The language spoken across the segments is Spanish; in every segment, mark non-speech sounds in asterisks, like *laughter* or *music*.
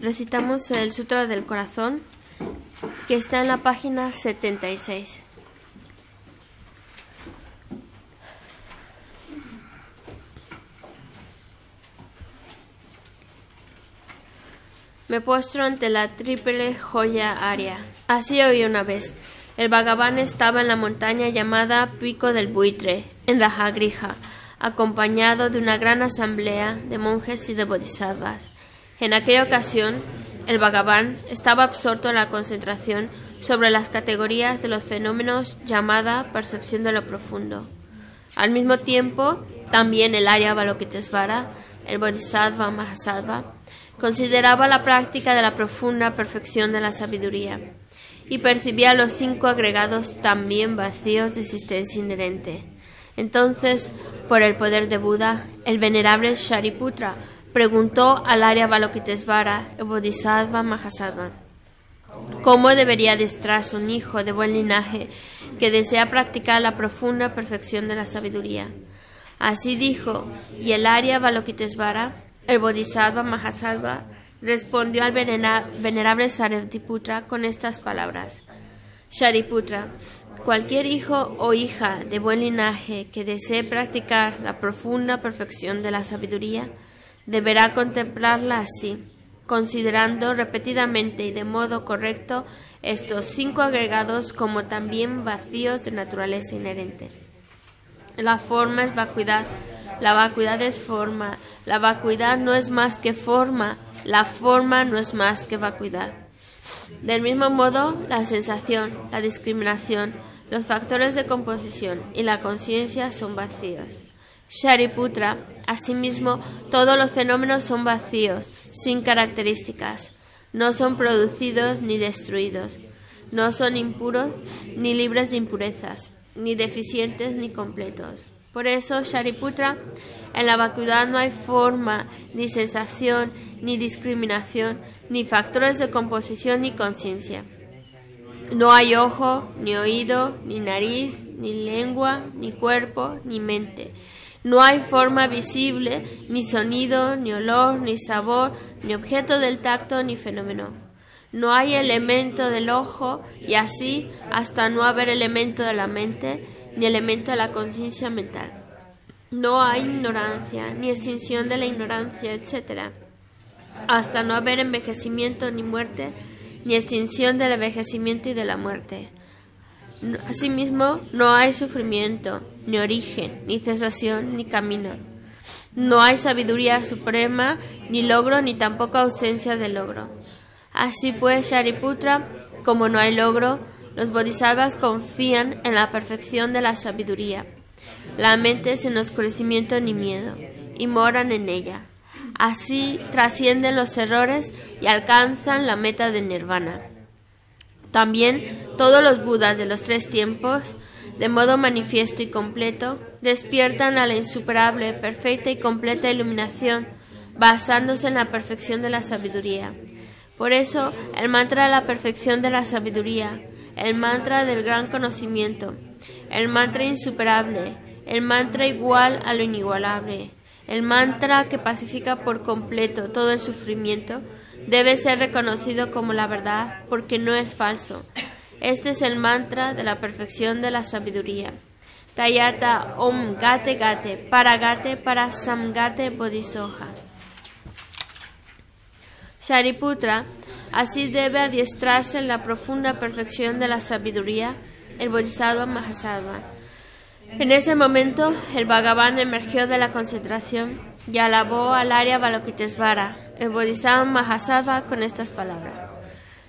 Recitamos el Sutra del Corazón que está en la página 76. Me postro ante la triple joya aria. Así oí una vez. El vagabán estaba en la montaña llamada Pico del Buitre, en Rajagriha acompañado de una gran asamblea de monjes y de bodhisattvas. En aquella ocasión, el Bhagavan estaba absorto en la concentración sobre las categorías de los fenómenos llamada percepción de lo profundo. Al mismo tiempo, también el Arya Balokitesvara, el Bodhisattva Mahasattva, consideraba la práctica de la profunda perfección de la sabiduría y percibía los cinco agregados también vacíos de existencia inherente. Entonces, por el poder de Buda, el venerable Shariputra preguntó al Arya Balokitesvara, el Bodhisattva Mahasattva, cómo debería adiestrarse un hijo de buen linaje que desea practicar la profunda perfección de la sabiduría. Así dijo, y el Arya Balokitesvara el Bodhisattva Mahasattva respondió al venerable Sariputta con estas palabras. Shariputra, cualquier hijo o hija de buen linaje que desee practicar la profunda perfección de la sabiduría, deberá contemplarla así, considerando repetidamente y de modo correcto estos cinco agregados como también vacíos de naturaleza inherente. La forma es vacuidad la vacuidad es forma. La vacuidad no es más que forma. La forma no es más que vacuidad. Del mismo modo, la sensación, la discriminación, los factores de composición y la conciencia son vacíos. Shariputra, asimismo, todos los fenómenos son vacíos, sin características. No son producidos ni destruidos. No son impuros ni libres de impurezas, ni deficientes ni completos. Por eso, Shariputra, en la vacuidad no hay forma, ni sensación, ni discriminación, ni factores de composición ni conciencia. No hay ojo, ni oído, ni nariz, ni lengua, ni cuerpo, ni mente. No hay forma visible, ni sonido, ni olor, ni sabor, ni objeto del tacto, ni fenómeno. No hay elemento del ojo, y así hasta no haber elemento de la mente, ni elemento de la conciencia mental. No hay ignorancia, ni extinción de la ignorancia, etc. Hasta no haber envejecimiento ni muerte, ni extinción del envejecimiento y de la muerte. Asimismo, no hay sufrimiento, ni origen, ni cesación, ni camino. No hay sabiduría suprema, ni logro, ni tampoco ausencia de logro. Así pues, Shariputra, como no hay logro, los bodhisattvas confían en la perfección de la sabiduría. La mente sin oscurecimiento ni miedo, y moran en ella. Así trascienden los errores y alcanzan la meta de nirvana. También todos los budas de los tres tiempos, de modo manifiesto y completo, despiertan a la insuperable, perfecta y completa iluminación, basándose en la perfección de la sabiduría. Por eso, el mantra de la perfección de la sabiduría, el mantra del gran conocimiento, el mantra insuperable, el mantra igual a lo inigualable, el mantra que pacifica por completo todo el sufrimiento, debe ser reconocido como la verdad porque no es falso. Este es el mantra de la perfección de la sabiduría. Tayata Om Gate Gate para Gate para Samgate Bodhisoja. Shariputra Así debe adiestrarse en la profunda perfección de la sabiduría el Bodhisattva Mahasattva. En ese momento, el Bhagavan emergió de la concentración y alabó al Arya Balokitesvara, el Bodhisattva Mahasattva, con estas palabras.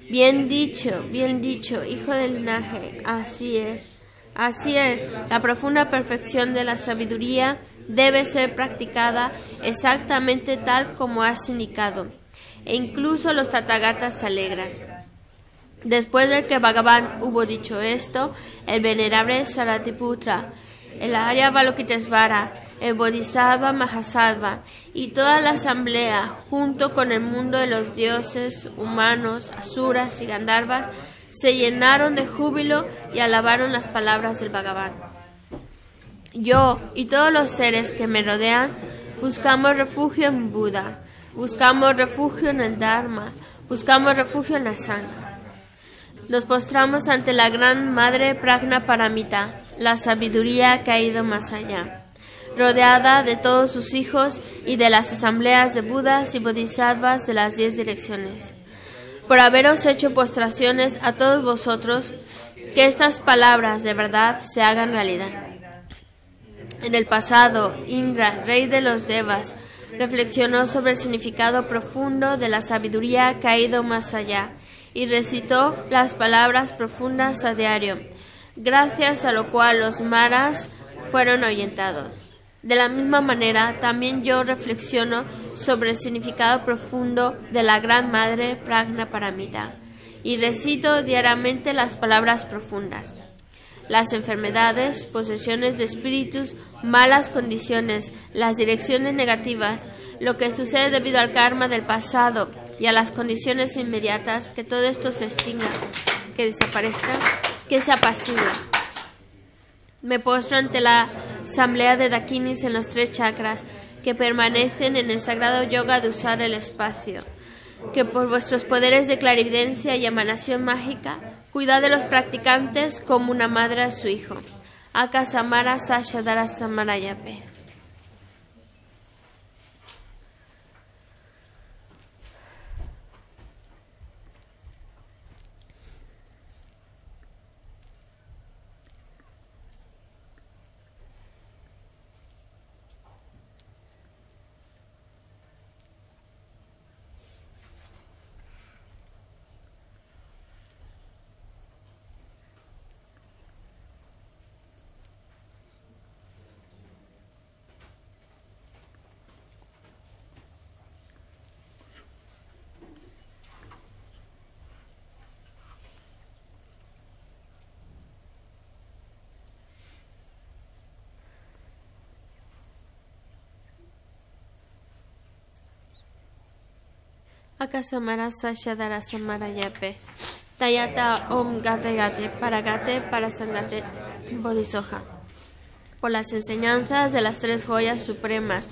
Bien dicho, bien dicho, hijo del linaje, así es. Así es, la profunda perfección de la sabiduría debe ser practicada exactamente tal como has indicado e incluso los tatagatas se alegran. Después de que Bhagavan hubo dicho esto, el venerable Saratiputra, el Arya Balokitesvara, el Bodhisattva Mahasattva y toda la asamblea, junto con el mundo de los dioses, humanos, asuras y gandharvas, se llenaron de júbilo y alabaron las palabras del Bhagavan. Yo y todos los seres que me rodean buscamos refugio en Buda Buscamos refugio en el Dharma. Buscamos refugio en la sangha. Nos postramos ante la gran Madre Pragna Paramita, la sabiduría ido más allá, rodeada de todos sus hijos y de las asambleas de Budas y Bodhisattvas de las diez direcciones. Por haberos hecho postraciones a todos vosotros, que estas palabras de verdad se hagan realidad. En el pasado, Indra, rey de los Devas, reflexionó sobre el significado profundo de la sabiduría ido más allá y recitó las palabras profundas a diario, gracias a lo cual los maras fueron ahuyentados. De la misma manera, también yo reflexiono sobre el significado profundo de la Gran Madre Pragna Paramita y recito diariamente las palabras profundas. Las enfermedades, posesiones de espíritus, malas condiciones, las direcciones negativas, lo que sucede debido al karma del pasado y a las condiciones inmediatas, que todo esto se extinga, que desaparezca, que se apacigüe. Me postro ante la asamblea de Dakinis en los tres chakras que permanecen en el sagrado yoga de usar el espacio. Que por vuestros poderes de clarividencia y emanación mágica, cuidad de los practicantes como una madre a su hijo. Akasamara Sashadara Samarayape. Akasamara Sashadara Samarayape. Tayata Om Gate Paragate Parasangate Bodhisoja. Por las enseñanzas de las tres joyas supremas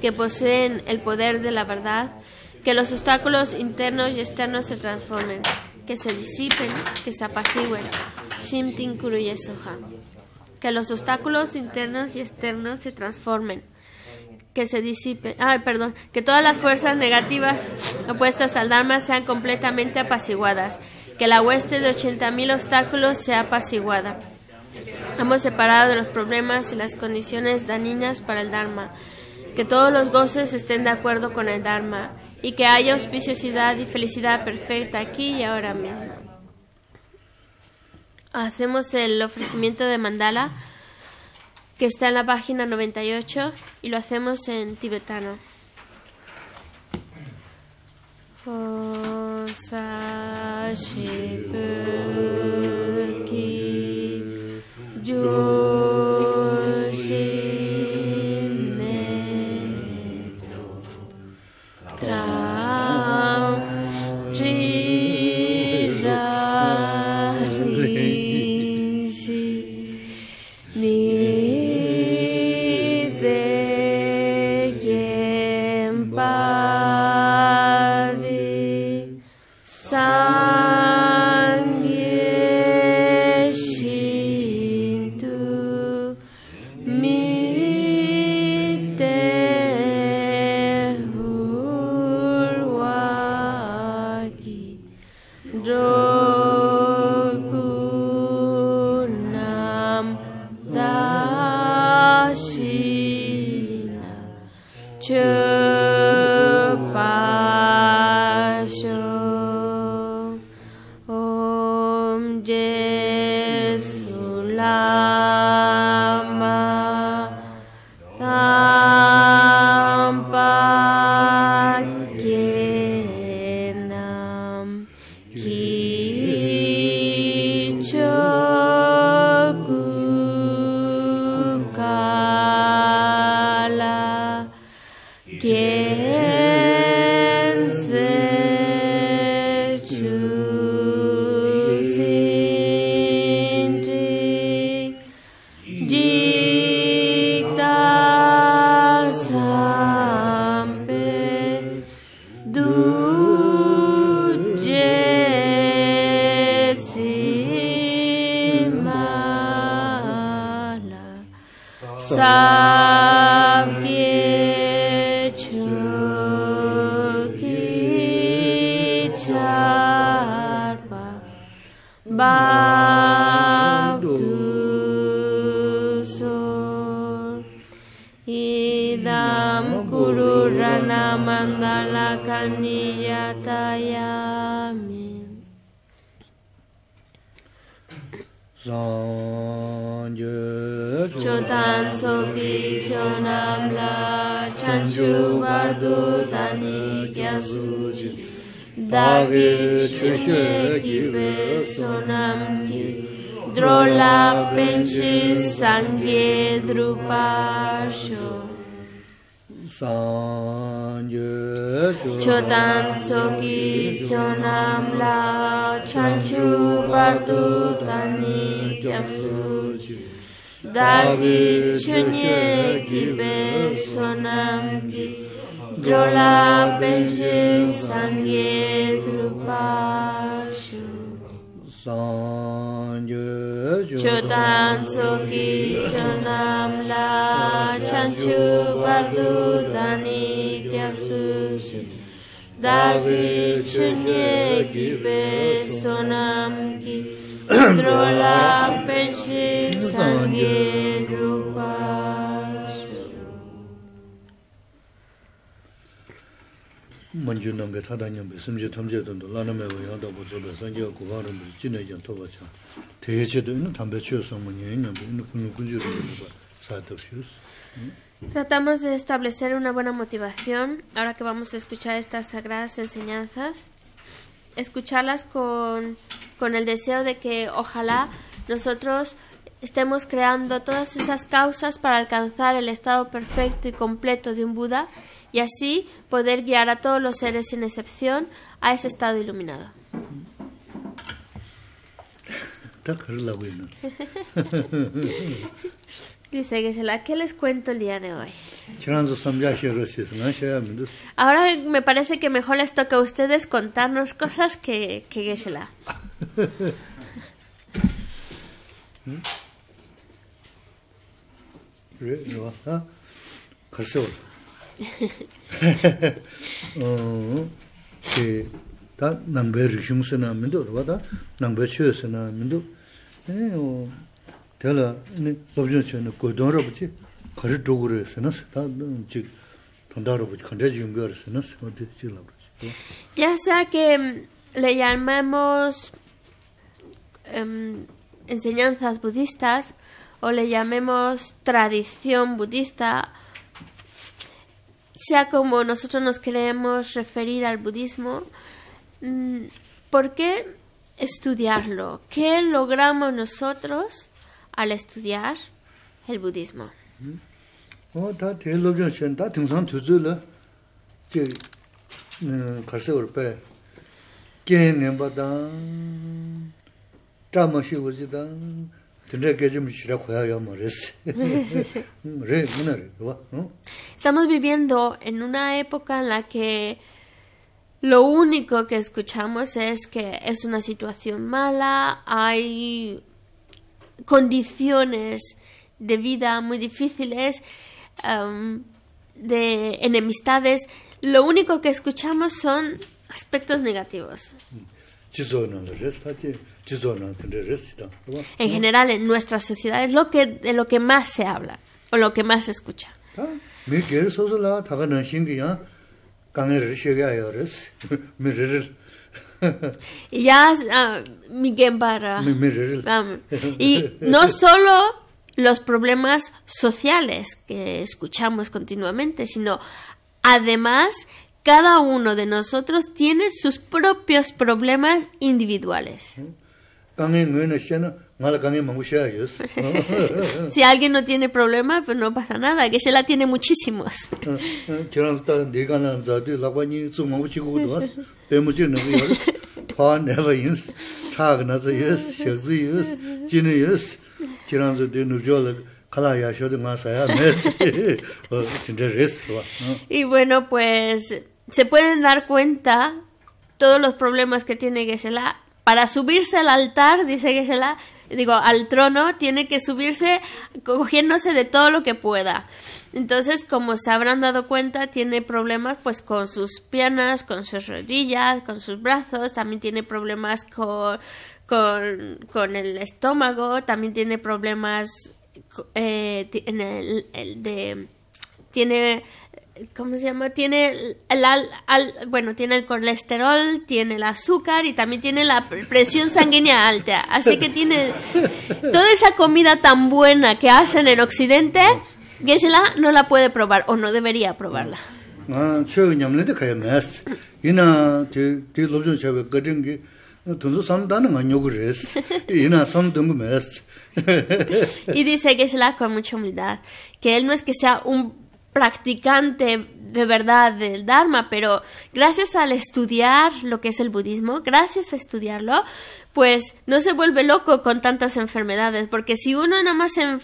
que poseen el poder de la verdad, que los obstáculos internos y externos se transformen, que se disipen, que se apacigüen. Shimtin Kuruye Soja. Que los obstáculos internos y externos se transformen, que se disipen, ah, perdón, que todas las fuerzas negativas opuestas al Dharma sean completamente apaciguadas, que la hueste de 80.000 obstáculos sea apaciguada. Hemos separado de los problemas y las condiciones dañinas para el Dharma, que todos los goces estén de acuerdo con el Dharma y que haya auspiciosidad y felicidad perfecta aquí y ahora mismo. Hacemos el ofrecimiento de mandala que está en la página 98 y lo hacemos en tibetano. la chan chu ba tu tan ni kyam su chi da di chen ye ki be sonam ki jo la pe je sang ye trupa shu sang ye jo tan so ki chanam la chan chu ba tu tan ni dāgī chūnyē kī pē sōnām kī drolā pēchī sāngyē rūpā manju nāngi tātā ñambi simchī tamchē tāntu lāna mē wā yāntā bō tsōbē sāngyā kūpā rāmbi jīnē yāng tōpa chā tēyē chē tō inā tāmbē chē sōngu ñē ñambi inā kūnyū kūnyū rūpā sā Tratamos de establecer una buena motivación ahora que vamos a escuchar estas sagradas enseñanzas, escucharlas con, con el deseo de que ojalá nosotros estemos creando todas esas causas para alcanzar el estado perfecto y completo de un Buda y así poder guiar a todos los seres sin excepción a ese estado iluminado. *laughs* *laughs* Dice Geshe-la, ¿qué les cuento el día de hoy? Ahora me parece que mejor les toca a ustedes contarnos cosas que, que Geshe-la. *laughs* re no ha khar se wala 어 ke ta nangbe rishum se na mindu ro da nangbe chyo se na mindu e o o de ji la buchi Ya sea que mm, le llamemos em, enseñanzas budistas o le llamemos tradición budista, sea como nosotros nos queremos referir al budismo, mm, ¿por qué estudiarlo? ¿Qué logramos nosotros al estudiar el budismo. *laughs* Estamos viviendo en una época en la que lo único que escuchamos es que es una situación mala, hay condiciones de vida muy difíciles, um, de enemistades, lo único que escuchamos son aspectos negativos. En general, en nuestra sociedad es lo que, de lo que más se habla o lo que más se escucha. *laughs* Y ya uh, Miguel Barra. Y no *laughs* solo los problemas sociales que escuchamos continuamente, sino además cada uno de nosotros tiene sus propios problemas individuales. *laughs* si alguien no tiene problemas, pues no pasa nada, que la tiene muchísimos. *laughs* *laughs* Y bueno, pues se pueden dar cuenta todos los problemas que tiene Geshe-la. Para subirse al altar, dice Geshela, digo, al trono, tiene que subirse cogiéndose de todo lo que pueda. Entonces, como se habrán dado cuenta, tiene problemas pues con sus piernas, con sus rodillas, con sus brazos, también tiene problemas con, con, con el estómago, también tiene problemas eh, en el, de tiene ¿cómo se llama? Tiene el, al, bueno, tiene el colesterol, tiene el azúcar y también tiene la presión sanguínea alta. Así que tiene toda esa comida tan buena que hacen en Occidente, Gisela no la puede probar o no debería probarla. chö nyamne de kaya mes. Ina ti ti lobjon chebe gadin gi tunzu sam dan nga nyogu res. Ina sam dung mes. y dice Gisela con mucha humildad que él no es que sea un practicante de verdad del Dharma, pero gracias al estudiar lo que es el budismo, gracias a estudiarlo, pues no se vuelve loco con tantas enfermedades, porque si uno nada más se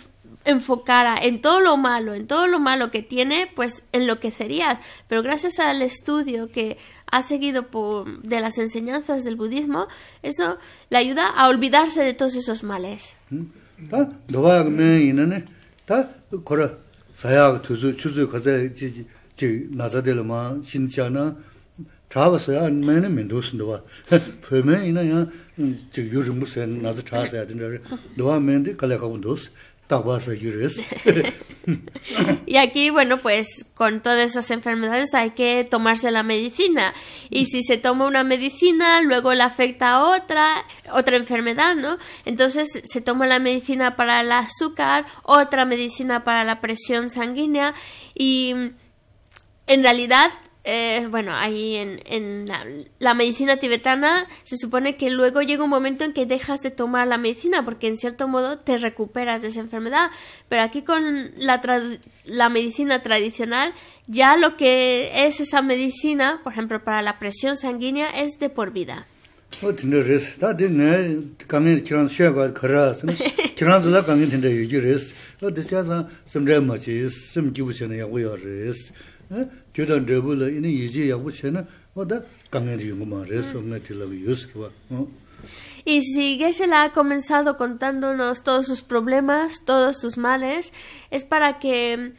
enfocara en todo lo malo, en todo lo malo que tiene, pues enloquecerías. Pero gracias al estudio que ha seguido de las enseñanzas del budismo, eso le ayuda a olvidarse de todos esos males. *laughs* *laughs* y aquí, bueno, pues con todas esas enfermedades hay que tomarse la medicina. Y si se toma una medicina, luego le afecta a otra, otra enfermedad, ¿no? Entonces se toma la medicina para el azúcar, otra medicina para la presión sanguínea y en realidad eh, bueno, ahí en, en la, medicina tibetana se supone que luego llega un momento en que dejas de tomar la medicina porque en cierto modo te recuperas de esa enfermedad, pero aquí con la, la medicina tradicional ya lo que es esa medicina, por ejemplo, para la presión sanguínea es de por vida. *laughs* Y si Geshe la ha comenzado contándonos todos sus problemas, todos sus males, es para que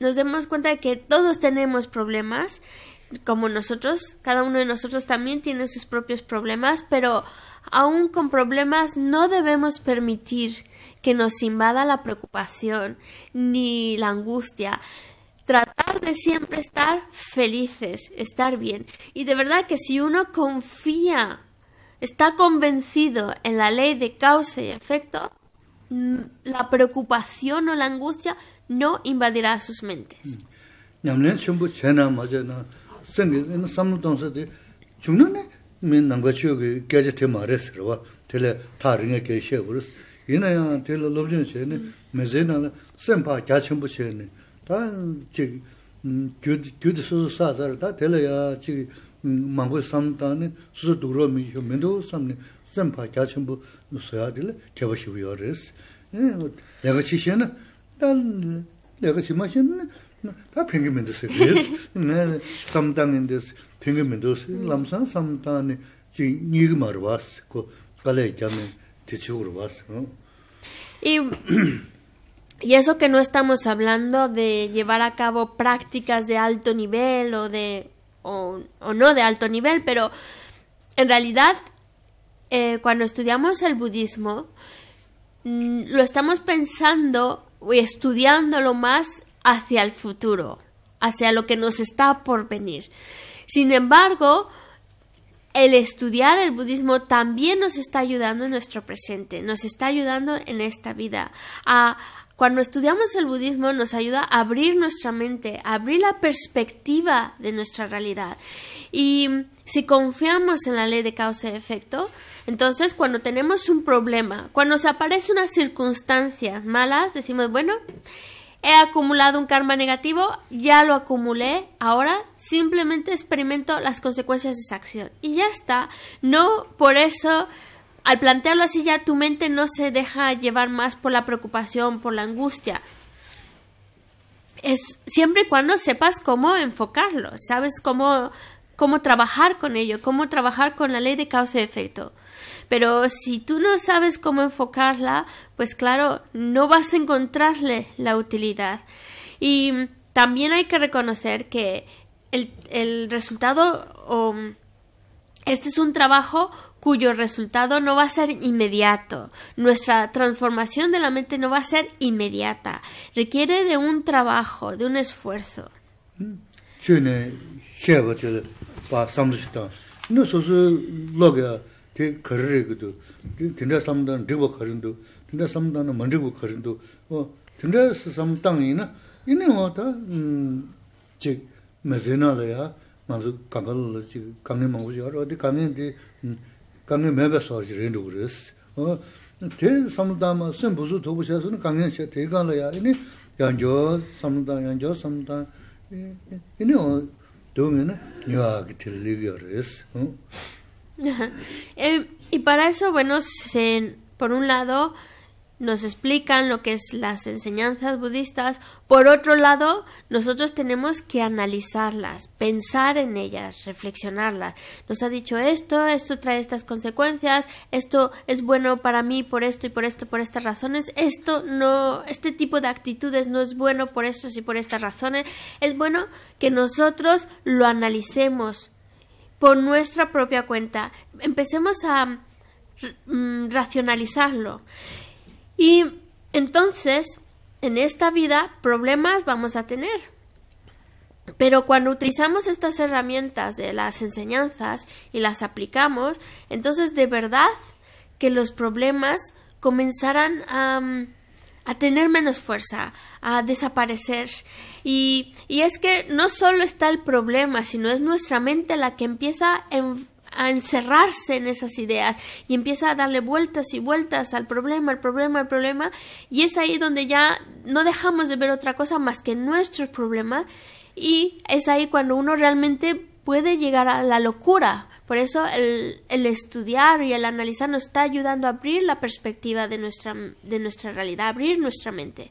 nos demos cuenta de que todos tenemos problemas, como nosotros, cada uno de nosotros también tiene sus propios problemas, pero aún con problemas no debemos permitir que nos invada la preocupación ni la angustia tratar de siempre estar felices, estar bien. Y de verdad que si uno confía, está convencido en la ley de causa y efecto, mm, la preocupación o la angustia no invadirá sus mentes. 다 지금 gyud susu sasar ta tela ya chi mambu samtani susu dhugro mi yu mendo samni sampa kyachimbu soya dila kyaba shivu yo res. Lega chi shena, ta lega chi ma shena ta pengi mendo se res. Samtani indes pengi mendo se, lamsan samtani chi nyigi marwas, ko kalaya kyame tichi urwas. Y eso que no estamos hablando de llevar a cabo prácticas de alto nivel o de o, no de alto nivel, pero en realidad eh, cuando estudiamos el budismo mm, lo estamos pensando y estudiándolo más hacia el futuro, hacia lo que nos está por venir. Sin embargo, el estudiar el budismo también nos está ayudando en nuestro presente, nos está ayudando en esta vida a cuando estudiamos el budismo nos ayuda a abrir nuestra mente, a abrir la perspectiva de nuestra realidad. Y si confiamos en la ley de causa y efecto, entonces cuando tenemos un problema, cuando se aparecen unas circunstancias malas, decimos, bueno, he acumulado un karma negativo, ya lo acumulé, ahora simplemente experimento las consecuencias de esa acción. Y ya está. No por eso al plantearlo así ya tu mente no se deja llevar más por la preocupación, por la angustia. Es siempre y cuando sepas cómo enfocarlo, sabes cómo, cómo trabajar con ello, cómo trabajar con la ley de causa y efecto. Pero si tú no sabes cómo enfocarla, pues claro, no vas a encontrarle la utilidad. Y también hay que reconocer que el, el resultado o este es un trabajo cuyo resultado no va a ser inmediato. Nuestra transformación de la mente no va a ser inmediata. Requiere de un trabajo, de un esfuerzo. 강에 매베 소지 렌도 그랬어. 어? 대삼다마 선 부수 도부셔서는 강에 제 대간이야 이니 연조 삼다 연조 삼다 이니 어 도면은 야 들리게 그랬어. 어? y para eso bueno se por un lado nos explican lo que es las enseñanzas budistas, por otro lado nosotros tenemos que analizarlas, pensar en ellas, reflexionarlas. Nos ha dicho esto, esto trae estas consecuencias, esto es bueno para mí por esto y por esto, por estas razones, esto no, este tipo de actitudes no es bueno por estos y por estas razones. Es bueno que nosotros lo analicemos, por nuestra propia cuenta. Empecemos a mm, racionalizarlo. Y entonces, en esta vida, problemas vamos a tener. Pero cuando utilizamos estas herramientas de las enseñanzas y las aplicamos, entonces de verdad que los problemas comenzarán a, mm, a tener menos fuerza, a desaparecer. Y, y es que no solo está el problema, sino es nuestra mente la que empieza en- a encerrarse en esas ideas y empieza a darle vueltas y vueltas al problema, al problema, al problema. Y es ahí donde ya no dejamos de ver otra cosa más que nuestros problemas. Y es ahí cuando uno realmente puede llegar a la locura. Por eso el, el estudiar y el analizar nos está ayudando a abrir la perspectiva de nuestra, de nuestra realidad, abrir nuestra mente.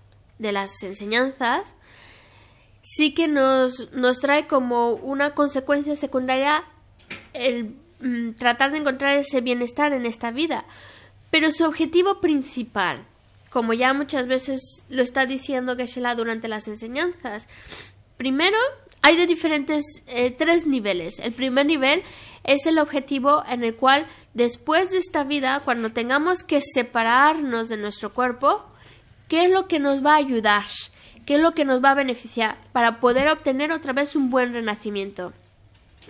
de las enseñanzas, sí que nos, nos trae como una consecuencia secundaria el mm, tratar de encontrar ese bienestar en esta vida. Pero su objetivo principal, como ya muchas veces lo está diciendo Geshe-la durante las enseñanzas, primero hay de diferentes eh, tres niveles. El primer nivel es el objetivo en el cual después de esta vida, cuando tengamos que separarnos de nuestro cuerpo, ¿qué es lo que nos va a ayudar? ¿Qué es lo que nos va a beneficiar para poder obtener otra vez un buen renacimiento?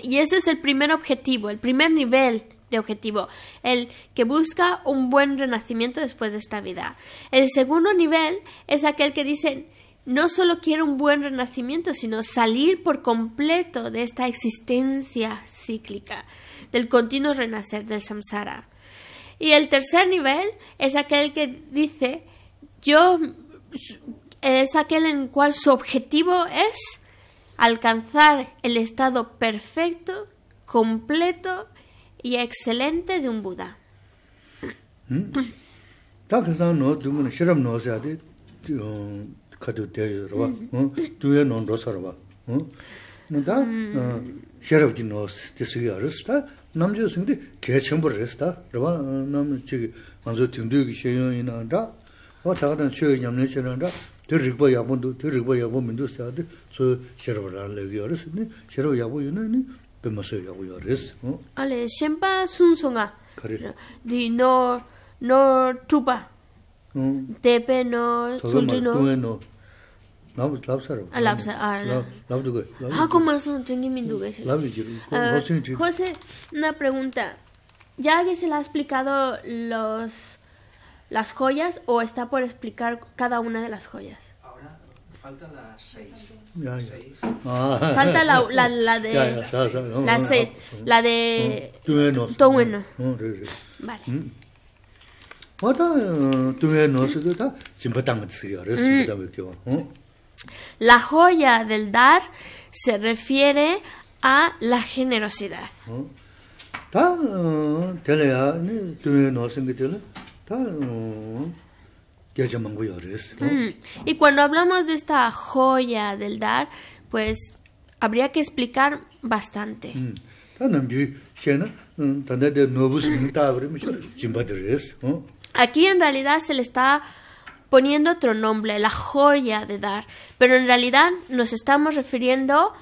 Y ese es el primer objetivo, el primer nivel de objetivo, el que busca un buen renacimiento después de esta vida. El segundo nivel es aquel que dice, no solo quiero un buen renacimiento, sino salir por completo de esta existencia cíclica, del continuo renacer del samsara. Y el tercer nivel es aquel que dice, yo es aquel en cual su objetivo es alcanzar el estado perfecto, completo y excelente de un Buda. Tā nō nā nō sā tī nō sā. Nā tā shirab jī nō tī sī yā rīs, tā nām chī sī tī kē chīmbu rīs tā, rwa nām chī kī mānsō tīngdū kī shē yō nā tā, wā tā kātā chī yō ñam nē nā tā, tī rīkba yāpo tī yāpo sā tī, sō shirab rā lē shirab yāpo yō nā, pē mā sō yāpo rīs. Ale, siempre sunsunga. Kari. Di no, no tupa. Tepe no, sulti no. tūngu nō, lāb sā rwa. Ah, lāb sā, ah, Lāb- Lāb tū gāi. Ah, ¿cómo son? Tengo mi duda. Lāb yī jirū, Ah, hō sīng chī. José, una pregunta. ¿Ya que se le ha explicado los las joyas o está por explicar cada una de las joyas? Ahora faltan las seis. Ya, ya. seis. Falta la, la, la de *laughs* ya, las seis, la, seis. la de Toueno. Vale. Mm. mm. La joya del dar se refiere a la generosidad. Mm. Mm. Y cuando hablamos de esta joya del dar, pues habría que explicar bastante. *laughs* Aquí en realidad se le está poniendo otro nombre, la joya de dar, pero en realidad nos estamos refiriendo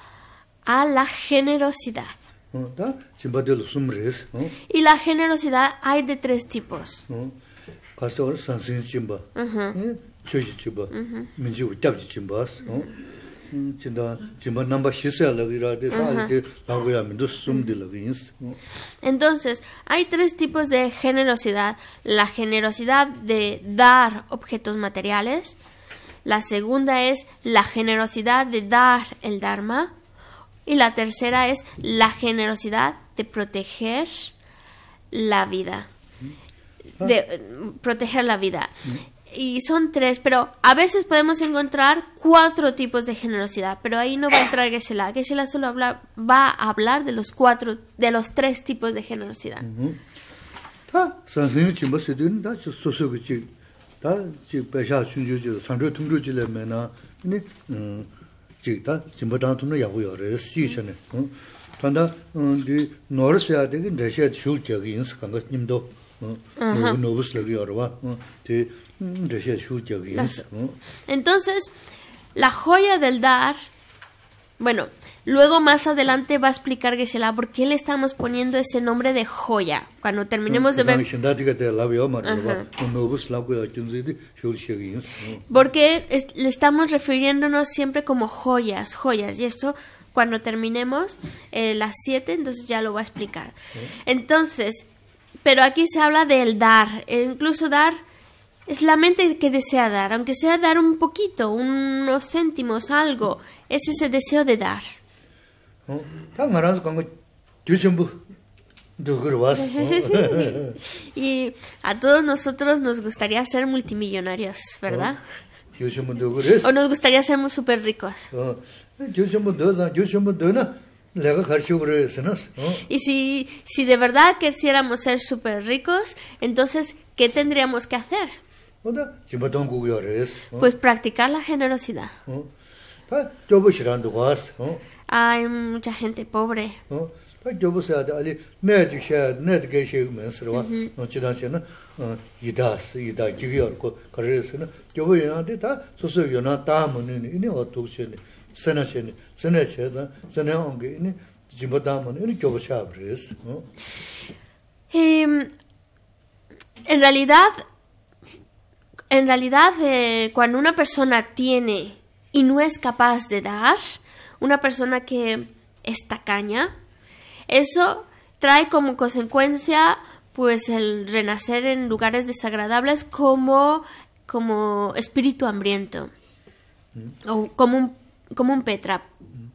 a la generosidad. Y la generosidad hay de tres tipos. 어, 가서 선생 진바, 응, 최지 진바, 민지 우답지 진바스, 어, 음, 진다 진바 넘버 시세라고 이라데 다이데 라고야 민도 숨들라고 인스, 어, Entonces, hay tres tipos de generosidad. La generosidad de dar objetos materiales. La segunda es la generosidad de dar el Dharma. Y la tercera es la generosidad de proteger la vida. De eh, proteger la vida. Y son tres, pero a veces podemos encontrar cuatro tipos de generosidad, pero ahí no va a entrar Geshe-la. Geshe-la solo habla- va a hablar de los cuatro, de los tres tipos de generosidad. Entonces, la joya del dar, bueno, luego más adelante va a explicar Geshe-la por qué le estamos poniendo ese nombre de joya. Cuando terminemos de ver... Porque es, le estamos refiriéndonos siempre como joyas, joyas. Y esto cuando terminemos eh, las 7, entonces ya lo va a explicar. Entonces, pero aquí se habla del dar. E incluso dar es la mente que desea dar, aunque sea dar un poquito, unos céntimos, algo, es ese deseo de dar. *laughs* y a todos nosotros nos gustaría ser multimillonarios, ¿verdad? o nos gustaría ser muy súper ricos. Y si, si de verdad quisiéramos ser súper ricos, entonces, ¿qué tendríamos que hacer? Pues practicar la generosidad. Hay mucha gente pobre. Uh -huh. Em, en realidad, en realidad, eh, cuando una persona tiene y no es capaz de dar, una persona que es tacaña, eso trae como consecuencia pues el renacer en lugares desagradables como como espíritu hambriento. O como un como un petra,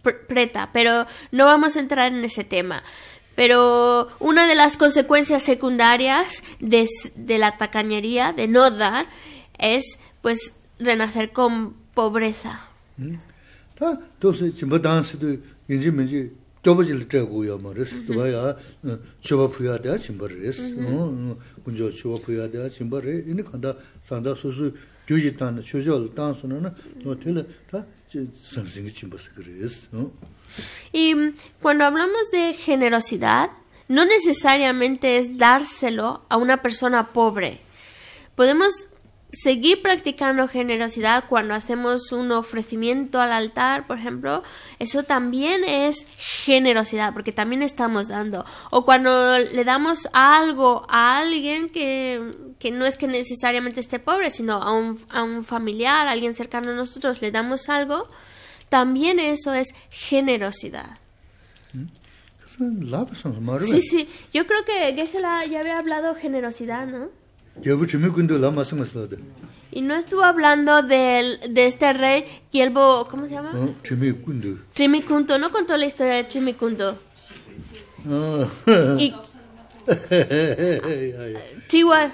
pr- preta, pero no vamos a entrar en ese tema. Pero una de las consecuencias secundarias de, s- de la tacañería, de no dar, es pues renacer con pobreza. 다 도스 진보단스도 인지면지 저버질 때고요 말이스 또야 저버 부야 돼 진보레스 어 군저 저버 부야 돼 진보레 이니 간다 산다 소수 y cuando hablamos de generosidad, no necesariamente es dárselo a una persona pobre. Podemos seguir practicando generosidad cuando hacemos un ofrecimiento al altar, por ejemplo, eso también es generosidad, porque también estamos dando. O cuando le damos algo a alguien que, que no es que necesariamente esté pobre, sino a un, a un familiar, a alguien cercano a nosotros, le damos algo, también eso es generosidad. Sí, sí, yo creo que Gesela ya había hablado generosidad, ¿no? Y no estuvo hablando del, de este rey Kielbo, ¿cómo se llama? Chimi kundu. Trimikunto, no contó la historia de Trimikunto. Y Ya, ya. Tiwa.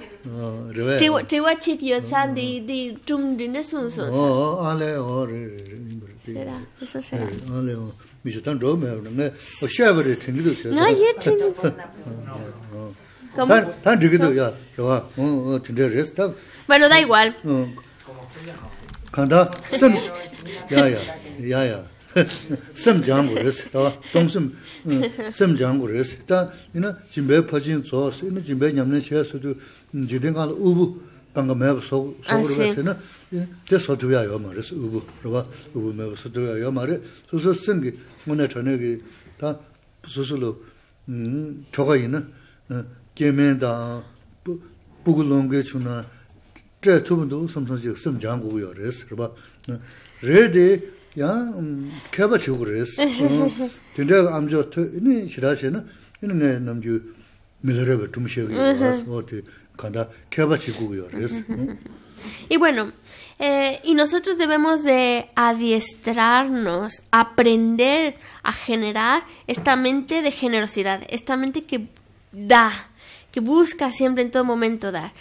Tiwa, Tiwa Chik Yotsan di, di Trum di Nesun so. Oh, ale, oh, re, re. Será, eso será. Ale, oh. Mi se tan ro me, ne. O shabare tingidu se. No, ye Trin. *laughs* Tan rigido ya, kiawa, tinte res, tab. Bueno, da igual. Kanda, sem, ya ya, ya ya, *laughs* sem jangu res, kiawa, tong sem, sem jangu res. Ta, ina jimbe pachin zoos, ina jimbe nyamne chaya sudu, jidin kanda ubu, kanga mayab sogu rwa sena, te sotu ya yo ma res, ubu, rwa, ubu mayab sotu ya yo ma re, susu sengi, ngone chane ki, ta, susu lo, mm, choga ina, *laughs* Uh-huh. Uh-huh. Y bueno, eh, y nosotros debemos de adiestrarnos, aprender a generar esta mente de generosidad, esta mente que da, que busca siempre en todo momento dar.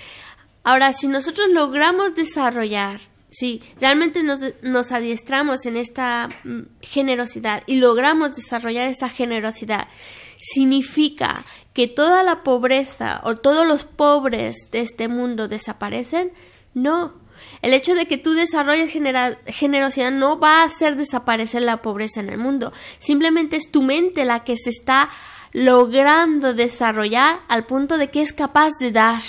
Ahora, si nosotros logramos desarrollar, si realmente nos, nos adiestramos en esta mm, generosidad y logramos desarrollar esa generosidad, significa que toda la pobreza o todos los pobres de este mundo desaparecen? No. El hecho de que tú desarrolles generosidad no va a hacer desaparecer la pobreza en el mundo. Simplemente es tu mente la que se está logrando desarrollar al punto de que es capaz de dar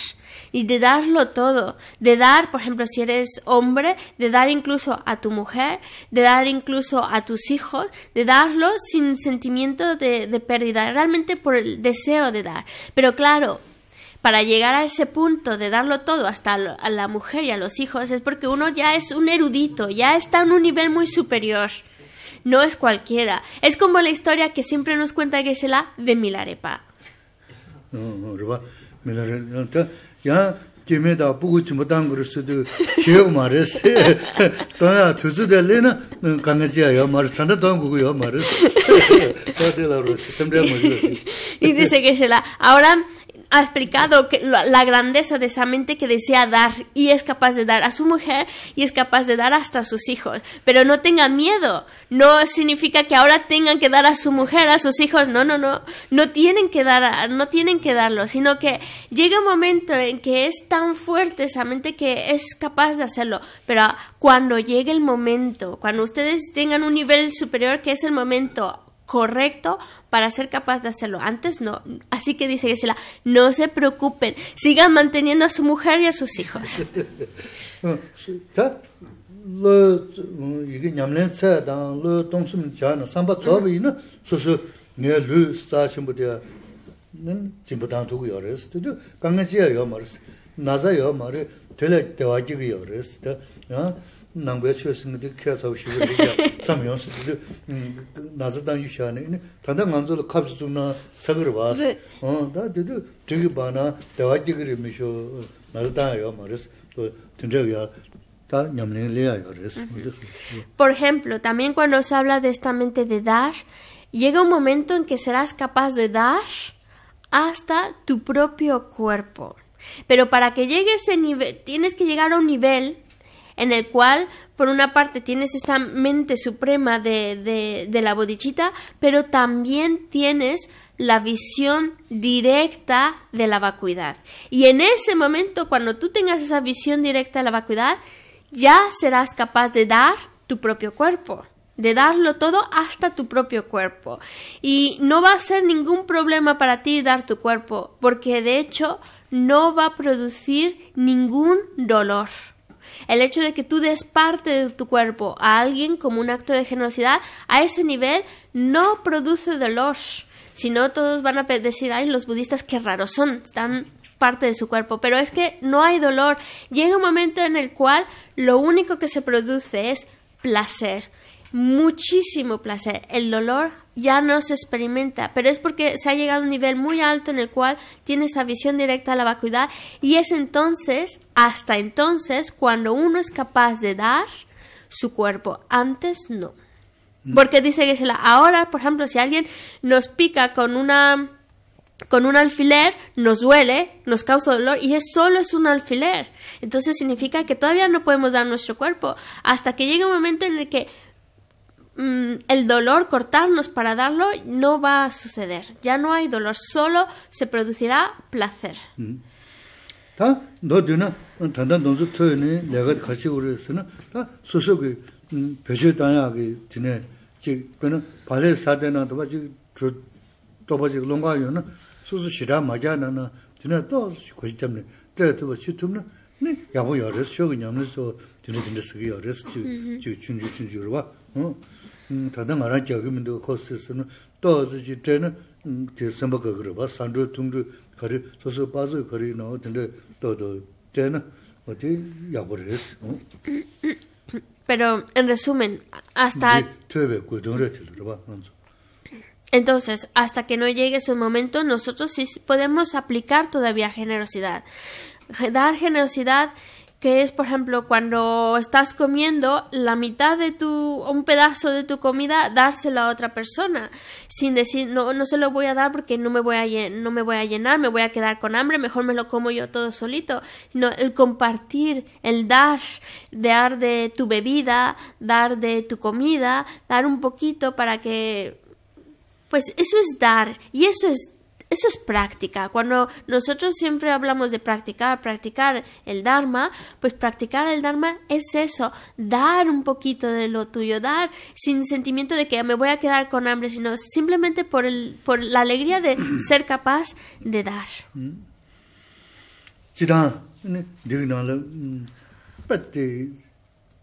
y de darlo todo, de dar, por ejemplo, si eres hombre, de dar incluso a tu mujer, de dar incluso a tus hijos, de darlo sin sentimiento de, de pérdida, realmente por el deseo de dar. Pero claro, para llegar a ese punto de darlo todo hasta a la mujer y a los hijos es porque uno ya es un erudito, ya está en un nivel muy superior No es cualquiera. Es como la historia que siempre nos cuenta Geshe-la de Milarepa. 어, 그봐. 밀어를 또 야, 게메다 보고 좀 못한 그랬어도 기억 말했어. 또야 두즈들레나 강아지야 요 말을 탄다 돈 그거요 말을. 저들로 sembré muy Y dice Geshe-la, ahora ha explicado que la, grandeza de esa mente que desea dar y es capaz de dar a su mujer y es capaz de dar hasta a sus hijos. Pero no tengan miedo. No significa que ahora tengan que dar a su mujer, a sus hijos. No, no, no. No tienen que dar, a- no tienen que darlo, sino que llega un momento en que es tan fuerte esa mente que es capaz de hacerlo. Pero cuando llegue el momento, cuando ustedes tengan un nivel superior, que es el momento correcto para ser capaz de hacerlo. Antes no. Así que dice Geshe-la, no se preocupen, sigan manteniendo a su mujer y a sus hijos. *laughs* Por ejemplo, también cuando se habla de esta mente de dar llega un momento en que serás capaz de dar hasta tu propio cuerpo. Pero para que llegue ese nivel tienes que llegar a un nivel en el cual, por una parte, tienes esta mente suprema de, de, de la bodichita, pero también tienes la visión directa de la vacuidad. Y en ese momento, cuando tú tengas esa visión directa de la vacuidad, ya serás capaz de dar tu propio cuerpo, de darlo todo hasta tu propio cuerpo. Y no va a ser ningún problema para ti dar tu cuerpo, porque de hecho no va a producir ningún dolor. El hecho de que tú des parte de tu cuerpo a alguien como un acto de generosidad, a ese nivel no produce dolor. Si no, todos van a decir, ay, los budistas qué raros son, dan parte de su cuerpo. Pero es que no hay dolor. Llega un momento en el cual lo único que se produce es placer. Muchísimo placer. El dolor ya no se experimenta, pero es porque se ha llegado a un nivel muy alto en el cual tiene esa visión directa a la vacuidad y es entonces, hasta entonces, cuando uno es capaz de dar su cuerpo. Antes no. Mm. Porque dice que ahora, por ejemplo, si alguien nos pica con una con un alfiler nos duele, nos causa dolor y es solo es un alfiler. Entonces significa que todavía no podemos dar nuestro cuerpo hasta que llegue un momento en el que Mm, el dolor, cortarnos para darlo, no va a suceder. Ya no hay dolor, solo se producirá placer. Chun ji ro ba tanda nga rang khosi kagiri ba sanzhu tungzhu kari sosi bazi kari na tanda pero en resumen hasta entonces hasta que no llegue ese momento nosotros sí podemos aplicar todavía generosidad. Dar generosidad que es, por ejemplo, cuando estás comiendo la mitad de tu, un pedazo de tu comida, dárselo a otra persona, sin decir, no, no se lo voy a dar porque no me voy a, no me voy a llenar, me voy a quedar con hambre, mejor me lo como yo todo solito. No, el compartir, el dar, dar de tu bebida, dar de tu comida, dar un poquito para que, pues eso es dar, y eso es eso es práctica. Cuando nosotros siempre hablamos de practicar, practicar el Dharma, pues practicar el Dharma es eso, dar un poquito de lo tuyo, dar sin sentimiento de que me voy a quedar con hambre, sino simplemente por, el, por la alegría de *clears throat* ser capaz de dar. *laughs*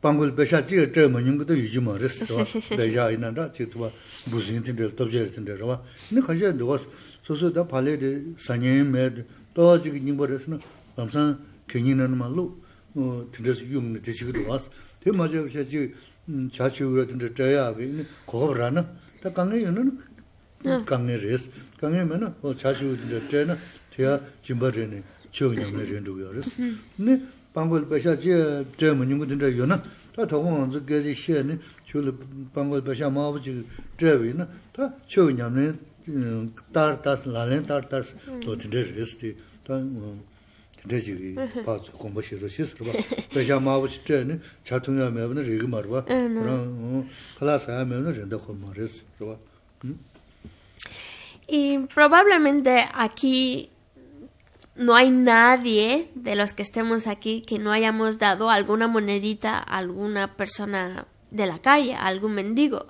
방글 배샤 지에 저 뭐는 것도 유지 말았어. 배샤 있는다. 지도 무슨 뜻인데 또 저럴 텐데 봐. 근데 가지 누가 소소 다 발레데 산예 메드 또 지금 님버스는 감산 경인하는 말로 어 들어서 용네 되시기도 왔어 대 맞아 지 자치우라 된데 돼야 비 거버라나 다 강에 요는 강에 레스 강에 메나 어 자치우 된데 돼나 돼야 짐버레네 저용네 된다고요 그래서 네 방글 배샤지 대 문인 거 된다 요나 다 더고 이제 계지 시에는 줄을 방글 배샤 마버지 대위나 다 저용네 ji pa zu ko mo shi ro shi su ba pesha ma bu ji tre ne cha tung ya me bu ne ri ge ma ro ba ro kala sa me ne ren de ko ma res ro ba Y probablemente aquí no hay nadie de los que estemos aquí que no hayamos dado alguna monedita a alguna persona de la calle, a algún mendigo.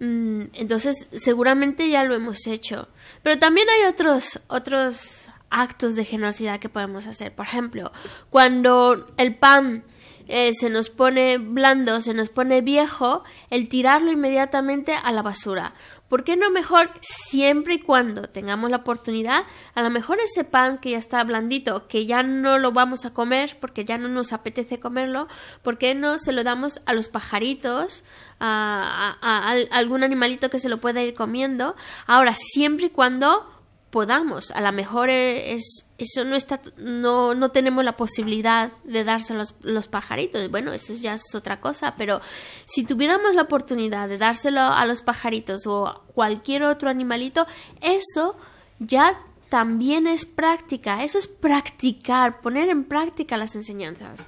Mm, entonces, seguramente ya lo hemos hecho. Pero también hay otros, otros actos de generosidad que podemos hacer. Por ejemplo, cuando el pan eh, se nos pone blando, se nos pone viejo, el tirarlo inmediatamente a la basura. ¿Por qué no mejor siempre y cuando tengamos la oportunidad? A lo mejor ese pan que ya está blandito, que ya no lo vamos a comer porque ya no nos apetece comerlo, ¿por qué no se lo damos a los pajaritos, a, a algún animalito que se lo pueda ir comiendo? Ahora, siempre y cuando podamos. A lo mejor es, eso no está, no, no tenemos la posibilidad de darse los, los pajaritos. Bueno, eso ya es otra cosa, pero si tuviéramos la oportunidad de dárselo a los pajaritos o cualquier otro animalito, eso ya también es práctica. Eso es practicar, poner en práctica las enseñanzas.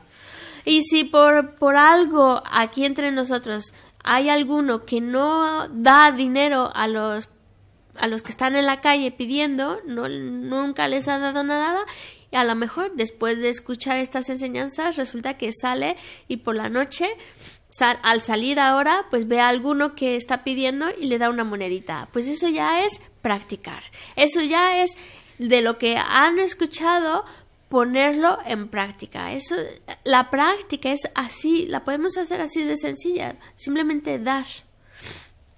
Y si por, por algo aquí entre nosotros hay alguno que no da dinero a los a los que están en la calle pidiendo, no, nunca les ha dado nada y a lo mejor después de escuchar estas enseñanzas resulta que sale y por la noche al salir ahora pues ve a alguno que está pidiendo y le da una monedita. Pues eso ya es practicar. Eso ya es de lo que han escuchado ponerlo en práctica. Eso la práctica es así, la podemos hacer así de sencilla, simplemente dar.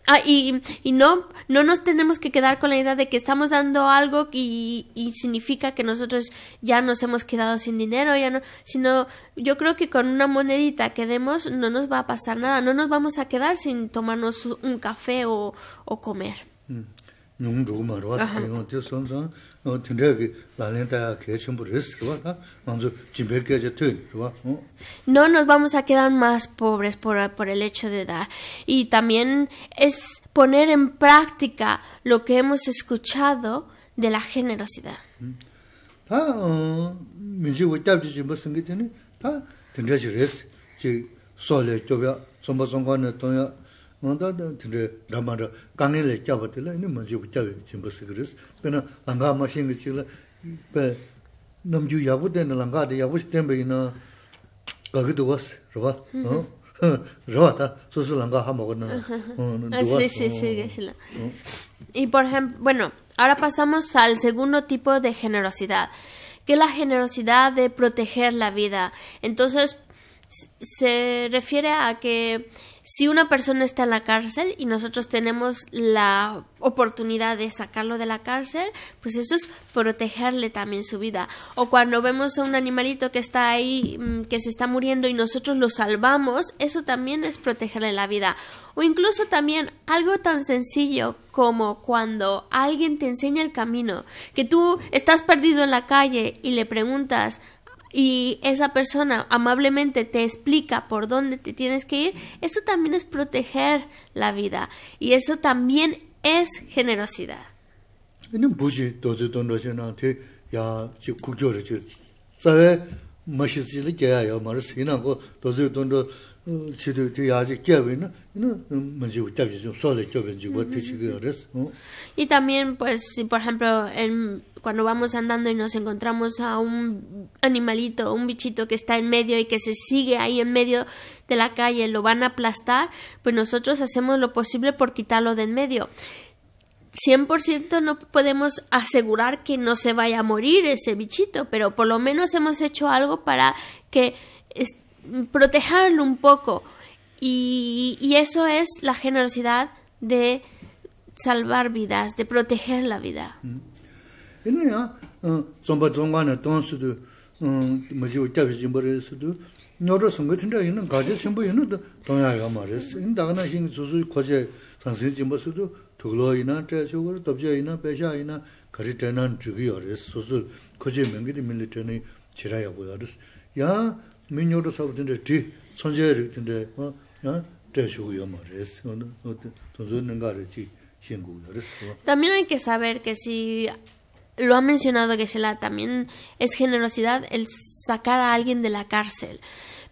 Ah, y, y no, no nos tenemos que quedar con la idea de que estamos dando algo y, y significa que nosotros ya nos hemos quedado sin dinero, ya no, sino yo creo que con una monedita que demos no nos va a pasar nada, no nos vamos a quedar sin tomarnos un café o, o comer. nung No nos vamos a quedar más pobres por, por el hecho de dar. Y también es poner en práctica lo que hemos escuchado de la generosidad. kā *laughs* *laughs* Ah, sí, sí, sí, Geshe-la. Y por ejemplo, bueno, ahora pasamos al segundo tipo de generosidad, que es la generosidad de proteger la vida. Entonces, se refiere a que si una persona está en la cárcel y nosotros tenemos la oportunidad de sacarlo de la cárcel, pues eso es protegerle también su vida. O cuando vemos a un animalito que está ahí, mm, que se está muriendo y nosotros lo salvamos, eso también es protegerle la vida. O incluso también algo tan sencillo como cuando alguien te enseña el camino, que tú estás perdido en la calle y le preguntas y esa persona amablemente te explica por dónde te tienes que ir, eso también es proteger la vida y eso también es generosidad. Y también, pues, si por ejemplo, en- cuando vamos andando y nos encontramos a un animalito, un bichito que está en medio y que se sigue ahí en medio de la calle, lo van a aplastar, pues nosotros hacemos lo posible por quitarlo de en medio. 100% no podemos asegurar que no se vaya a morir ese bichito, pero por lo menos hemos hecho algo para que protegerlo un poco. Y, y eso es la generosidad de salvar vidas, de proteger la vida. 얘는 야 좀바 좀가는 돈수도 음 뭐지 어떻게 좀 버렸어도 너로 선거튼데 있는 가지 신부 있는 동야가 말했어. 인다가나 신 주주 거제 상세 진보수도 도로이나 저쪽으로 덥지이나 배샤이나 거리테난 주기어레 수수 거제 명기디 밀리터니 지라야 보여스. 야 민요로 서부든데 뒤 손제를 근데 어야 대주고요 말했어. 어떤 돈은 가르치 신고요. También hay que saber que si lo ha mencionado Geshe-la, también es generosidad el sacar a alguien de la cárcel.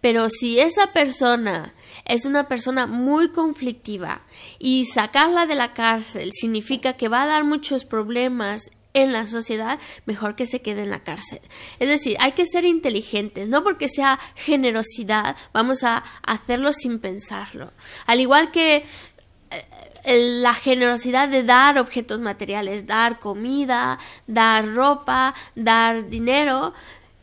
Pero si esa persona es una persona muy conflictiva y sacarla de la cárcel significa que va a dar muchos problemas en la sociedad, mejor que se quede en la cárcel. Es decir, hay que ser inteligentes, no porque sea generosidad, vamos a hacerlo sin pensarlo. Al igual que la generosidad de dar objetos materiales, dar comida, dar ropa, dar dinero,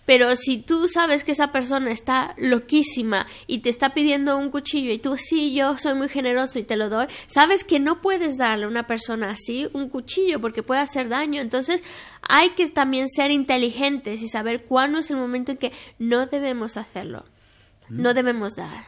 pero si tú sabes que esa persona está loquísima y te está pidiendo un cuchillo y tú sí, yo soy muy generoso y te lo doy, sabes que no puedes darle a una persona así un cuchillo porque puede hacer daño. Entonces hay que también ser inteligentes y saber cuándo es el momento en que no debemos hacerlo. No debemos dar.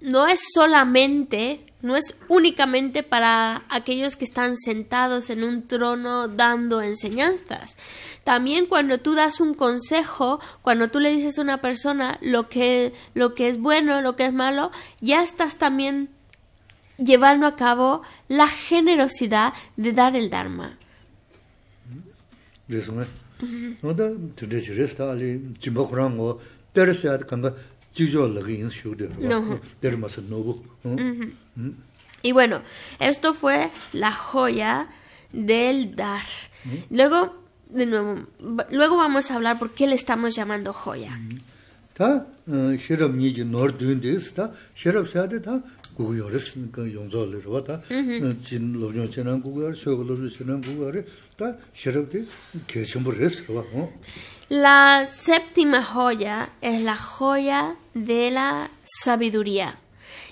no es solamente, no es únicamente para aquellos que están sentados en un trono dando enseñanzas. También cuando tú das un consejo, cuando tú le dices a una persona lo que, lo que es bueno, lo que es malo, ya estás también llevando a cabo la generosidad de dar el Dharma. 그래 서 뭐 너도 드레지 레스타 알리 지목랑 거 때려서 간가 지조를 인수돼. No. 때려마서 노고. 응? Y bueno, esto fue la joya del dar. Luego, de nuevo, va- luego vamos a hablar por qué le estamos llamando joya. 다 어, 시럽 니지 노르드인데스 다 시럽 사데 다 구요르스 그 용조를 와다 진 로종 지난 구요르 쇼글로 지난 구요르 다 시럽데 개심부르스 와 어. la séptima joya es la joya de la sabiduría.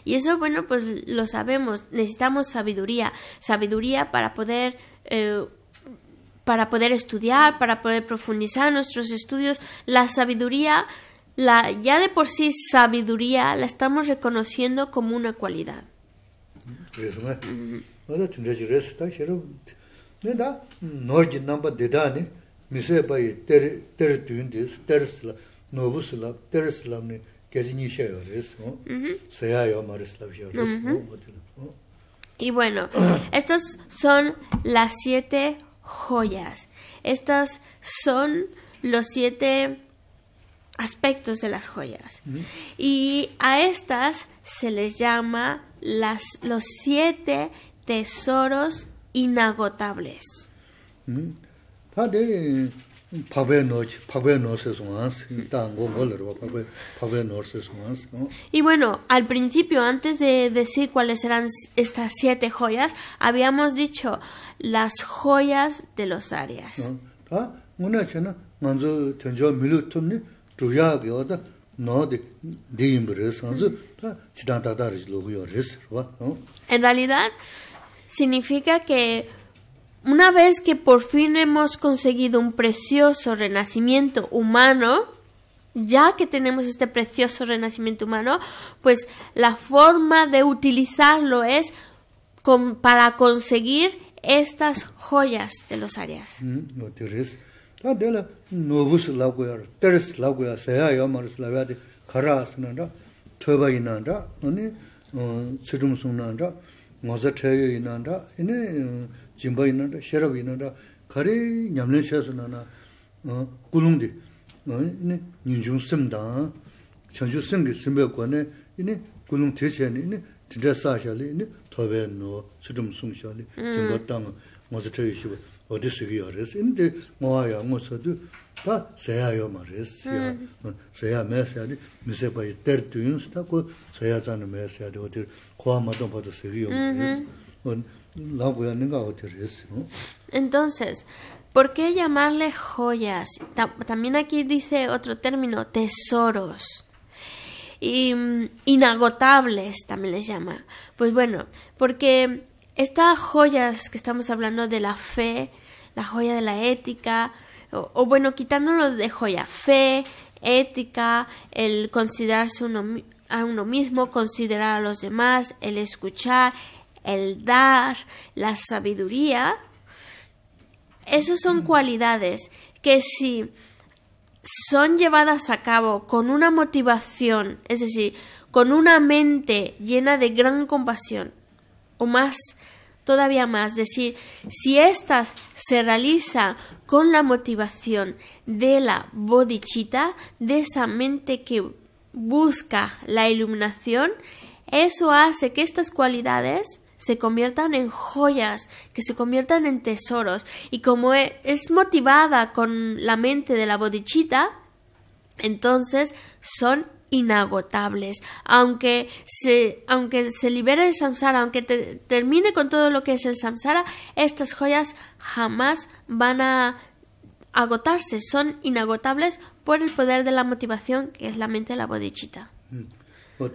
Y eso, bueno, pues lo sabemos, necesitamos sabiduría, sabiduría para poder, eh, para poder estudiar, para poder profundizar nuestros estudios. La sabiduría, la, ya de por sí sabiduría, la estamos reconociendo como una cualidad. 그 래서 뭐 어디 진짜지레스 다 시럽 내가 노르지 넘버 데다니 미세바이 테르 테르 듀인데스 테르스라 노부스라 테르스라니 게지니 셔요레스 어 세야요 마르슬라비요레스 어 어디 어 Y bueno, *clears throat* estas son las siete joyas. Estas son los siete aspectos de las joyas. Y a estas se les llama las, los siete tesoros inagotables. 다데 파베 노치 파베 노세스 와스 땅고 몰러 파베 파베 노세스 와스 어 Y bueno, al principio, antes de decir cuáles eran estas siete joyas, habíamos dicho las joyas de los áreas. 다 문화체나 먼저 전저 밀루톤니 주야게 오다 노데 디임브레스 먼저 다 지단다다르지 로고요레스 와어 En realidad, significa que una vez que por fin hemos conseguido un precioso renacimiento humano, ya que tenemos este precioso renacimiento humano, pues la forma de utilizarlo es para conseguir estas joyas de los áreas. 음 노티레스 다 데라 노부스 라고야 테르스 라고야 세야요 마르스 라가데 카라스나라 터바이나라 아니 어 추름송나라 모자 체여이나라 이네 짐바이나라 셔럽이나라 가리 냠내셔스나나 어 꿀웅디 어 이네 인중심다 전주 생기 심배권에 이네 꿀웅 대체니 이네 진짜 사샤리 이네 토베노 추름송샤리 증거땅 모자 체여시고 어디 쓰기요 그래서 근데 뭐야 뭐서도 다 세야요 말했어 세야 메시아디 미세바이 테르투인스다 고 세야자는 메시아디 어디 고아마도 봐도 쓰기요 그래서 어 Entonces, ¿por qué llamarle joyas? también aquí dice otro término, tesoros. Y, mm, inagotables también les llama. Pues bueno, porque estas joyas que estamos hablando de la fe, la joya de la ética, o, bueno, quitándolo de joya, fe, ética, el considerarse uno, a uno mismo, considerar a los demás, el escuchar, el dar, la sabiduría, esas son cualidades que si son llevadas a cabo con una motivación, es decir, con una mente llena de gran compasión, o más, todavía más, decir, si éstas se realizan con la motivación de la bodichita, de esa mente que busca la iluminación, eso hace que estas cualidades se conviertan en joyas, que se conviertan en tesoros. Y como e- es motivada con la mente de la bodichita, entonces son inagotables. Aunque se, aunque se libere el samsara, aunque te- termine con todo lo que es el samsara, estas joyas jamás van a agotarse, son inagotables por el poder de la motivación que es la mente de la bodichita. 어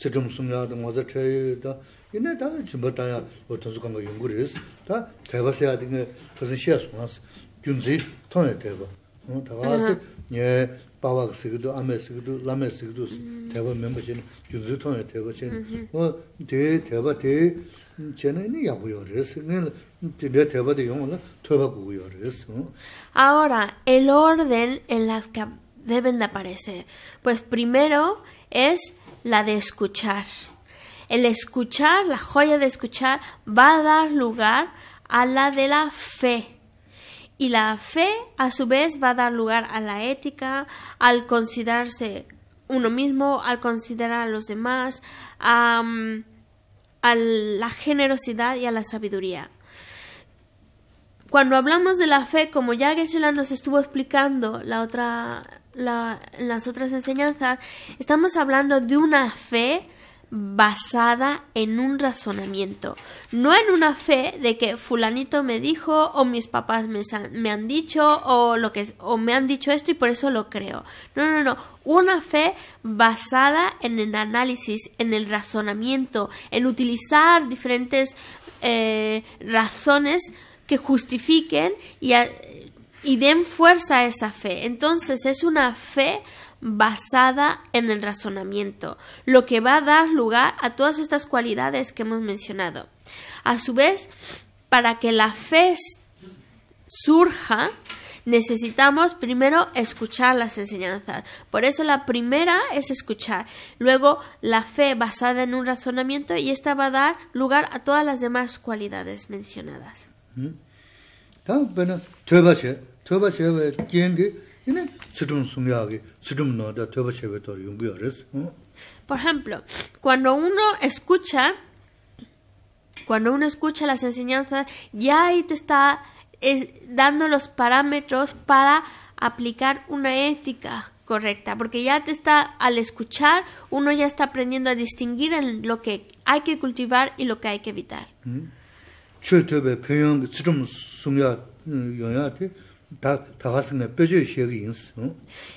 chidhum sumya da chayi da da jimba daya Ahora, el orden en las que deben aparecer. Pues primero es la de escuchar. El escuchar, la joya de escuchar, va a dar lugar a la de la fe. Y la fe, a su vez, va a dar lugar a la ética, al considerarse uno mismo, al considerar a los demás, a, mm, la generosidad y a la sabiduría. Cuando hablamos de la fe, como ya Geshe-la nos estuvo explicando la otra, la- las otras enseñanzas, estamos hablando de una fe basada en un razonamiento, no en una fe de que fulanito me dijo o mis papás me, me han dicho o lo que o me han dicho esto y por eso lo creo. No, no, no, una fe basada en el análisis, en el razonamiento, en utilizar diferentes eh, razones que justifiquen y, y den fuerza a esa fe. Entonces es una fe basada en el razonamiento, lo que va a dar lugar a todas estas cualidades que hemos mencionado. A su vez, para que la fe surja, necesitamos primero escuchar las enseñanzas. Por eso la primera es escuchar. Luego la fe basada en un razonamiento y esta va a dar lugar a todas las demás cualidades mencionadas. 다 tōba tōba. Por ejemplo, cuando uno escucha, cuando uno escucha las enseñanzas, ya ahí te está es, dando los parámetros para aplicar una ética correcta, porque ya te está, al escuchar, uno ya está aprendiendo a distinguir en lo que hay que cultivar y lo que hay que evitar. Mm.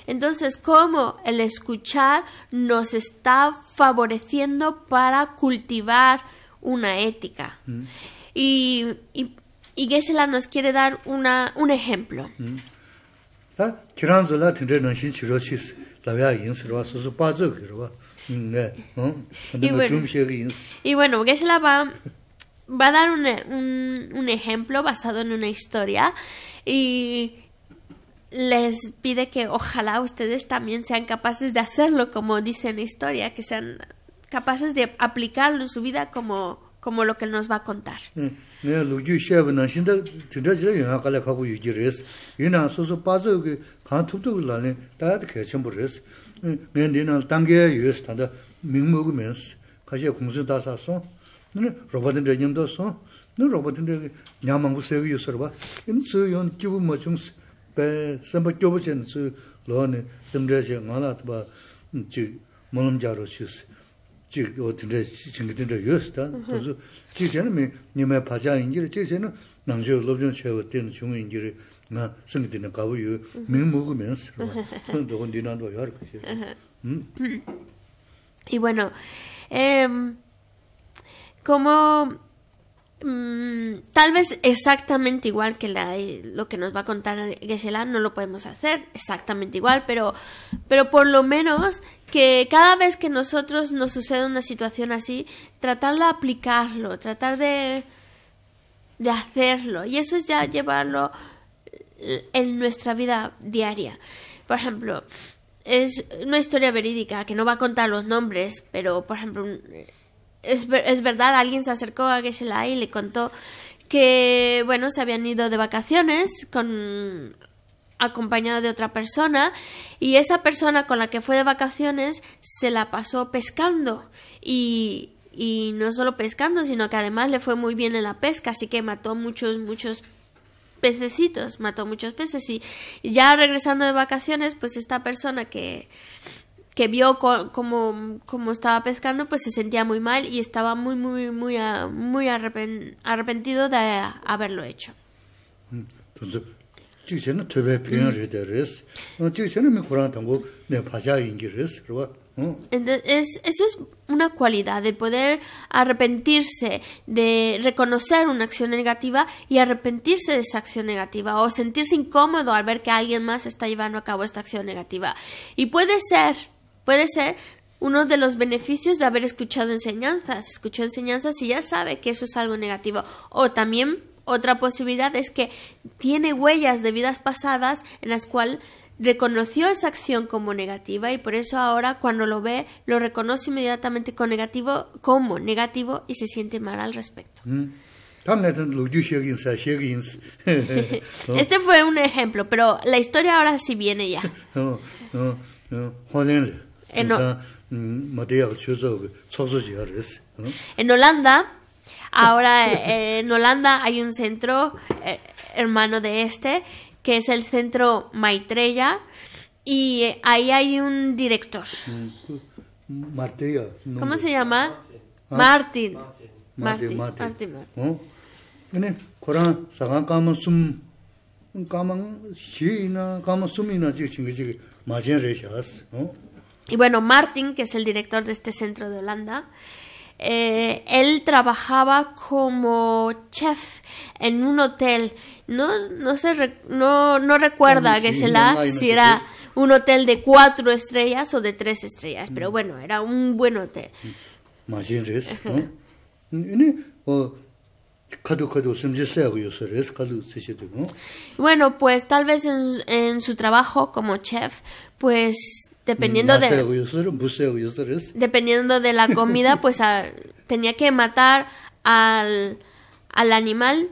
Entonces, ¿cómo el escuchar nos está favoreciendo para cultivar una ética? Y, y, Gesela nos quiere dar una, un ejemplo. Y bueno, y bueno Gesela va va a dar un, un, un ejemplo basado en una historia y les pide que ojalá ustedes también sean capaces de hacerlo como dice en la historia, que sean capaces de aplicarlo en su vida como, como lo que nos va a contar. 네 루주 셰브는 신다 진짜지라 영화 갈래 가고 유지레스 이나 소소 빠져 그 간톱도 그라네 다들 개첨부레스 내내는 단계 유스 단다 명목으면서 가시 공수 다 샀어 네 로봇은 저님도 써 네, 로봇은 저 냐망부 세위 유서로 봐 인스 연 기부 뭐 중스 배 선바 교부전 수 로네 섬저시 말아도 봐지 몸자로 시스 지 어떤데 친구들도 요스다 그래서 지전에 님의 바자 인지를 지전에 남저 로전 채워 되는 중요 인지를 나 생기는 가부유 명 먹으면서 너 니나도 할 것이 Y bueno, em, como mm, tal vez exactamente igual que la, lo que nos va a contar Geshe-la, no lo podemos hacer exactamente igual, pero, pero por lo menos que cada vez que nosotros nos sucede una situación así, tratar de aplicarlo, tratar de, de hacerlo. Y eso es ya llevarlo en nuestra vida diaria. Por ejemplo, es una historia verídica que no va a contar los nombres, pero por ejemplo, es, es verdad, alguien se acercó a Geshe-la y le contó que, bueno, se habían ido de vacaciones con acompañado de otra persona y esa persona con la que fue de vacaciones se la pasó pescando y, y no solo pescando sino que además le fue muy bien en la pesca así que mató muchos muchos pececitos mató muchos peces y ya regresando de vacaciones pues esta persona que que vio co como, como, estaba pescando, pues se sentía muy mal y estaba muy, muy, muy, ah, muy arrepentido de haberlo hecho. Entonces, entonces, eso es una cualidad de poder arrepentirse, de reconocer una acción negativa y arrepentirse de esa acción negativa o sentirse incómodo al ver que alguien más está llevando a cabo esta acción negativa. Y puede ser Puede ser uno de los beneficios de haber escuchado enseñanzas. Escuchó enseñanzas y ya sabe que eso es algo negativo. O también otra posibilidad es que tiene huellas de vidas pasadas en las cuales reconoció esa acción como negativa y por eso ahora cuando lo ve lo reconoce inmediatamente negativo como negativo y se siente mal al respecto. *laughs* *laughs* Este fue un ejemplo, pero la historia ahora sí viene ya. *laughs* En Holanda, ahora eh, en Holanda hay un centro eh, hermano de este, que es el centro Maitreya, y eh, ahí hay un director. ¿Cómo se llama? Martín. Martín. Martín. Martín. Y bueno, Martin, que es el director de este centro de Holanda, eh, él trabajaba como chef en un hotel. No, no, se no, no recuerda que se la si era un hotel de cuatro estrellas o de tres estrellas, pero bueno, era un buen hotel. Bueno, pues tal vez en, en, su trabajo como chef, pues dependiendo de dependiendo de la comida, *laughs* pues tenía que matar al, al animal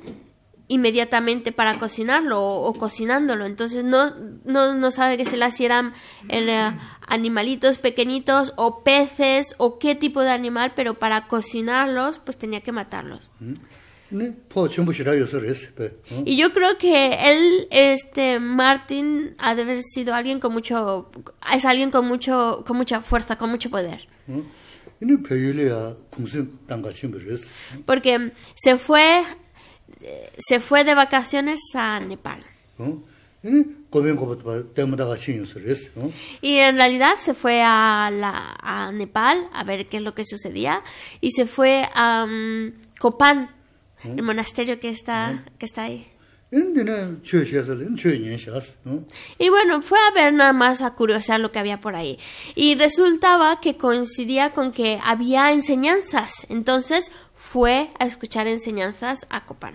inmediatamente para cocinarlo o, o, cocinándolo. Entonces no, no, no sabe que se las hicieran eh, animalitos pequeñitos o peces o qué tipo de animal, pero para cocinarlos pues tenía que matarlos. Y yo creo que él, este, Martin, ha de haber sido alguien con mucho, es alguien con mucho, con mucha fuerza, con mucho poder. Porque se fue, se fue de vacaciones a Nepal. Y en realidad se fue a, la, a Nepal a ver qué es lo que sucedía y se fue a um, Copán el monasterio que está, que está ahí. Y bueno, fue a ver nada más a curiosear lo que había por ahí. Y resultaba que coincidía con que había enseñanzas. Entonces fue a escuchar enseñanzas a Copán.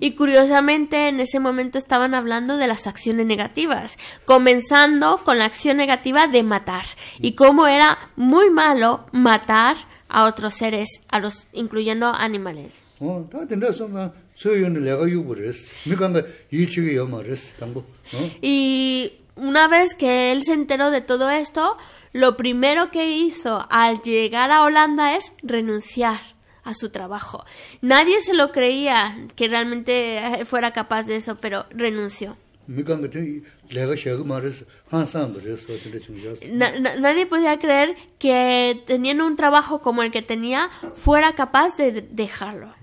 Y curiosamente en ese momento estaban hablando de las acciones negativas, comenzando con la acción negativa de matar. Y cómo era muy malo matar a otros seres, a los incluyendo animales. Y una vez que él se enteró de todo esto, lo primero que hizo al llegar a Holanda es renunciar a su trabajo. Nadie se lo creía que realmente eh, fuera capaz de eso, pero renunció. Nadie podía creer que teniendo un trabajo como el que tenía fuera capaz de dejarlo.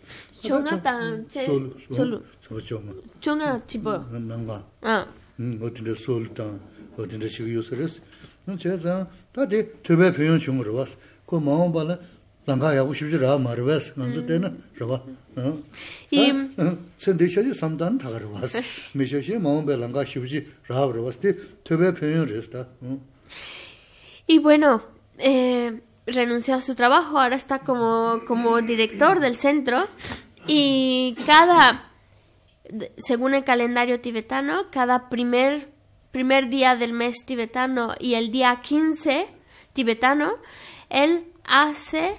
*laughs* 어. 아 등산이 저거 좋아한다. 난간 돈들 솔루단. 솔다 사고 입에. 어, 어떻게 양산 근데 지금 요소레스. 조나단, 제- 솔. 솔루. 저거 좀. Chunga tipo. 난간. Ah. 음, 어딘데 솔다. 어딘데 지금 요소레스. 너 제가 다들 대배 표현 중으로 왔어. 그 마음 발라 랑가야고 싶지라 말베스. 먼저 때는 저봐. 어. 이- 어, 선대셔지 삼단 다가로 왔어. 미셔시 마음 발 랑가 싶지 라브로 왔을 때 대배 표현을 했다. 어. Y bueno, eh, renunció a su trabajo, ahora está como, como director del centro y cada, según el calendario tibetano, cada primer, primer día del mes tibetano y el día 15 tibetano, él hace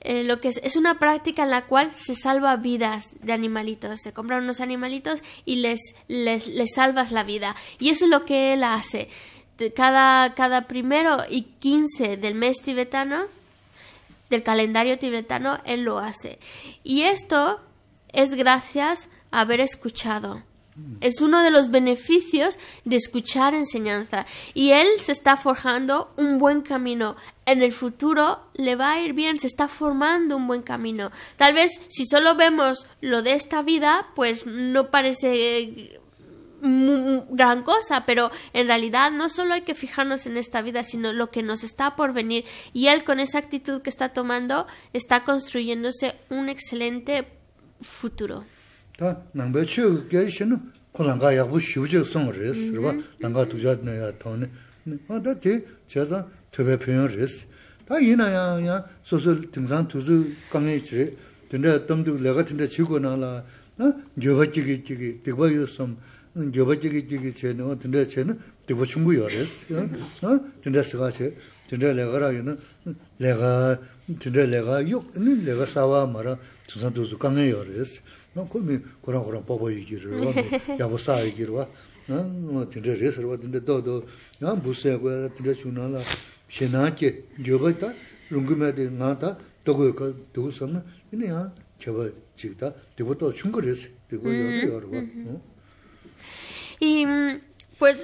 eh, lo que es, es una práctica en la cual se salva vidas de animalitos. Se compran unos animalitos y les, les, les salvas la vida. Y eso es lo que él hace. Cada, cada primero y quince del mes tibetano, del calendario tibetano, él lo hace. Y esto es gracias a haber escuchado Es uno de los beneficios de escuchar enseñanza. Y él se está forjando un buen camino. En el futuro le va a ir bien, se está formando un buen camino. Tal vez si solo vemos lo de esta vida, pues no parece gran cosa, pero en realidad no solo hay que fijarnos en esta vida, sino lo que nos está por venir. Y él con esa actitud que está tomando está construyéndose un excelente futuro. gyoba jigi jigi che ne, dinda che ne, dibu chungu yores. Dinda siga che, dinda lega ra yun, lega, dinda lega yuk, lega sawa mara, tuzan tuzu kange yores. Kumi kurang kurang popo yigirwa, *laughs* yabu saa yigirwa, dinda resirwa, dinda dodo, busaya kwaya, dinda chungna la, she naa ke, gyoba ta, rungu me de nga ta, dogo ka, dogo samna, ina ya, cheba jigda, dibu to chungu res, dibu mm-hmm. yore yorwa. Y mm, pues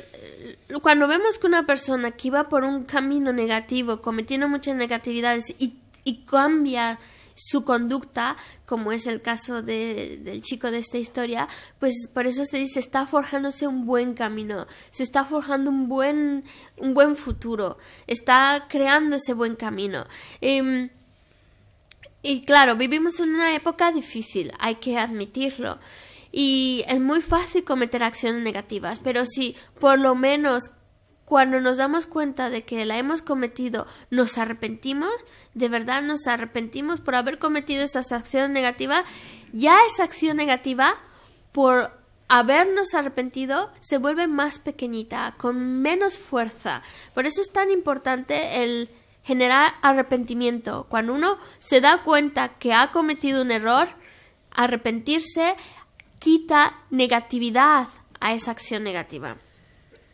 cuando vemos que una persona que iba por un camino negativo, cometiendo muchas negatividades y, y cambia su conducta, como es el caso de- del chico de esta historia, pues por eso se dice está forjándose un buen camino, se está forjando un buen un buen futuro, está creando ese buen camino. Em, y claro, vivimos en una época difícil, hay que admitirlo. Y es muy fácil cometer acciones negativas, pero si por lo menos cuando nos damos cuenta de que la hemos cometido, nos arrepentimos, de verdad nos arrepentimos por haber cometido esas acciones negativas, ya esa acción negativa, por habernos arrepentido, se vuelve más pequeñita, con menos fuerza. Por eso es tan importante el generar arrepentimiento. Cuando uno se da cuenta que ha cometido un error, arrepentirse quita negatividad a esa acción negativa.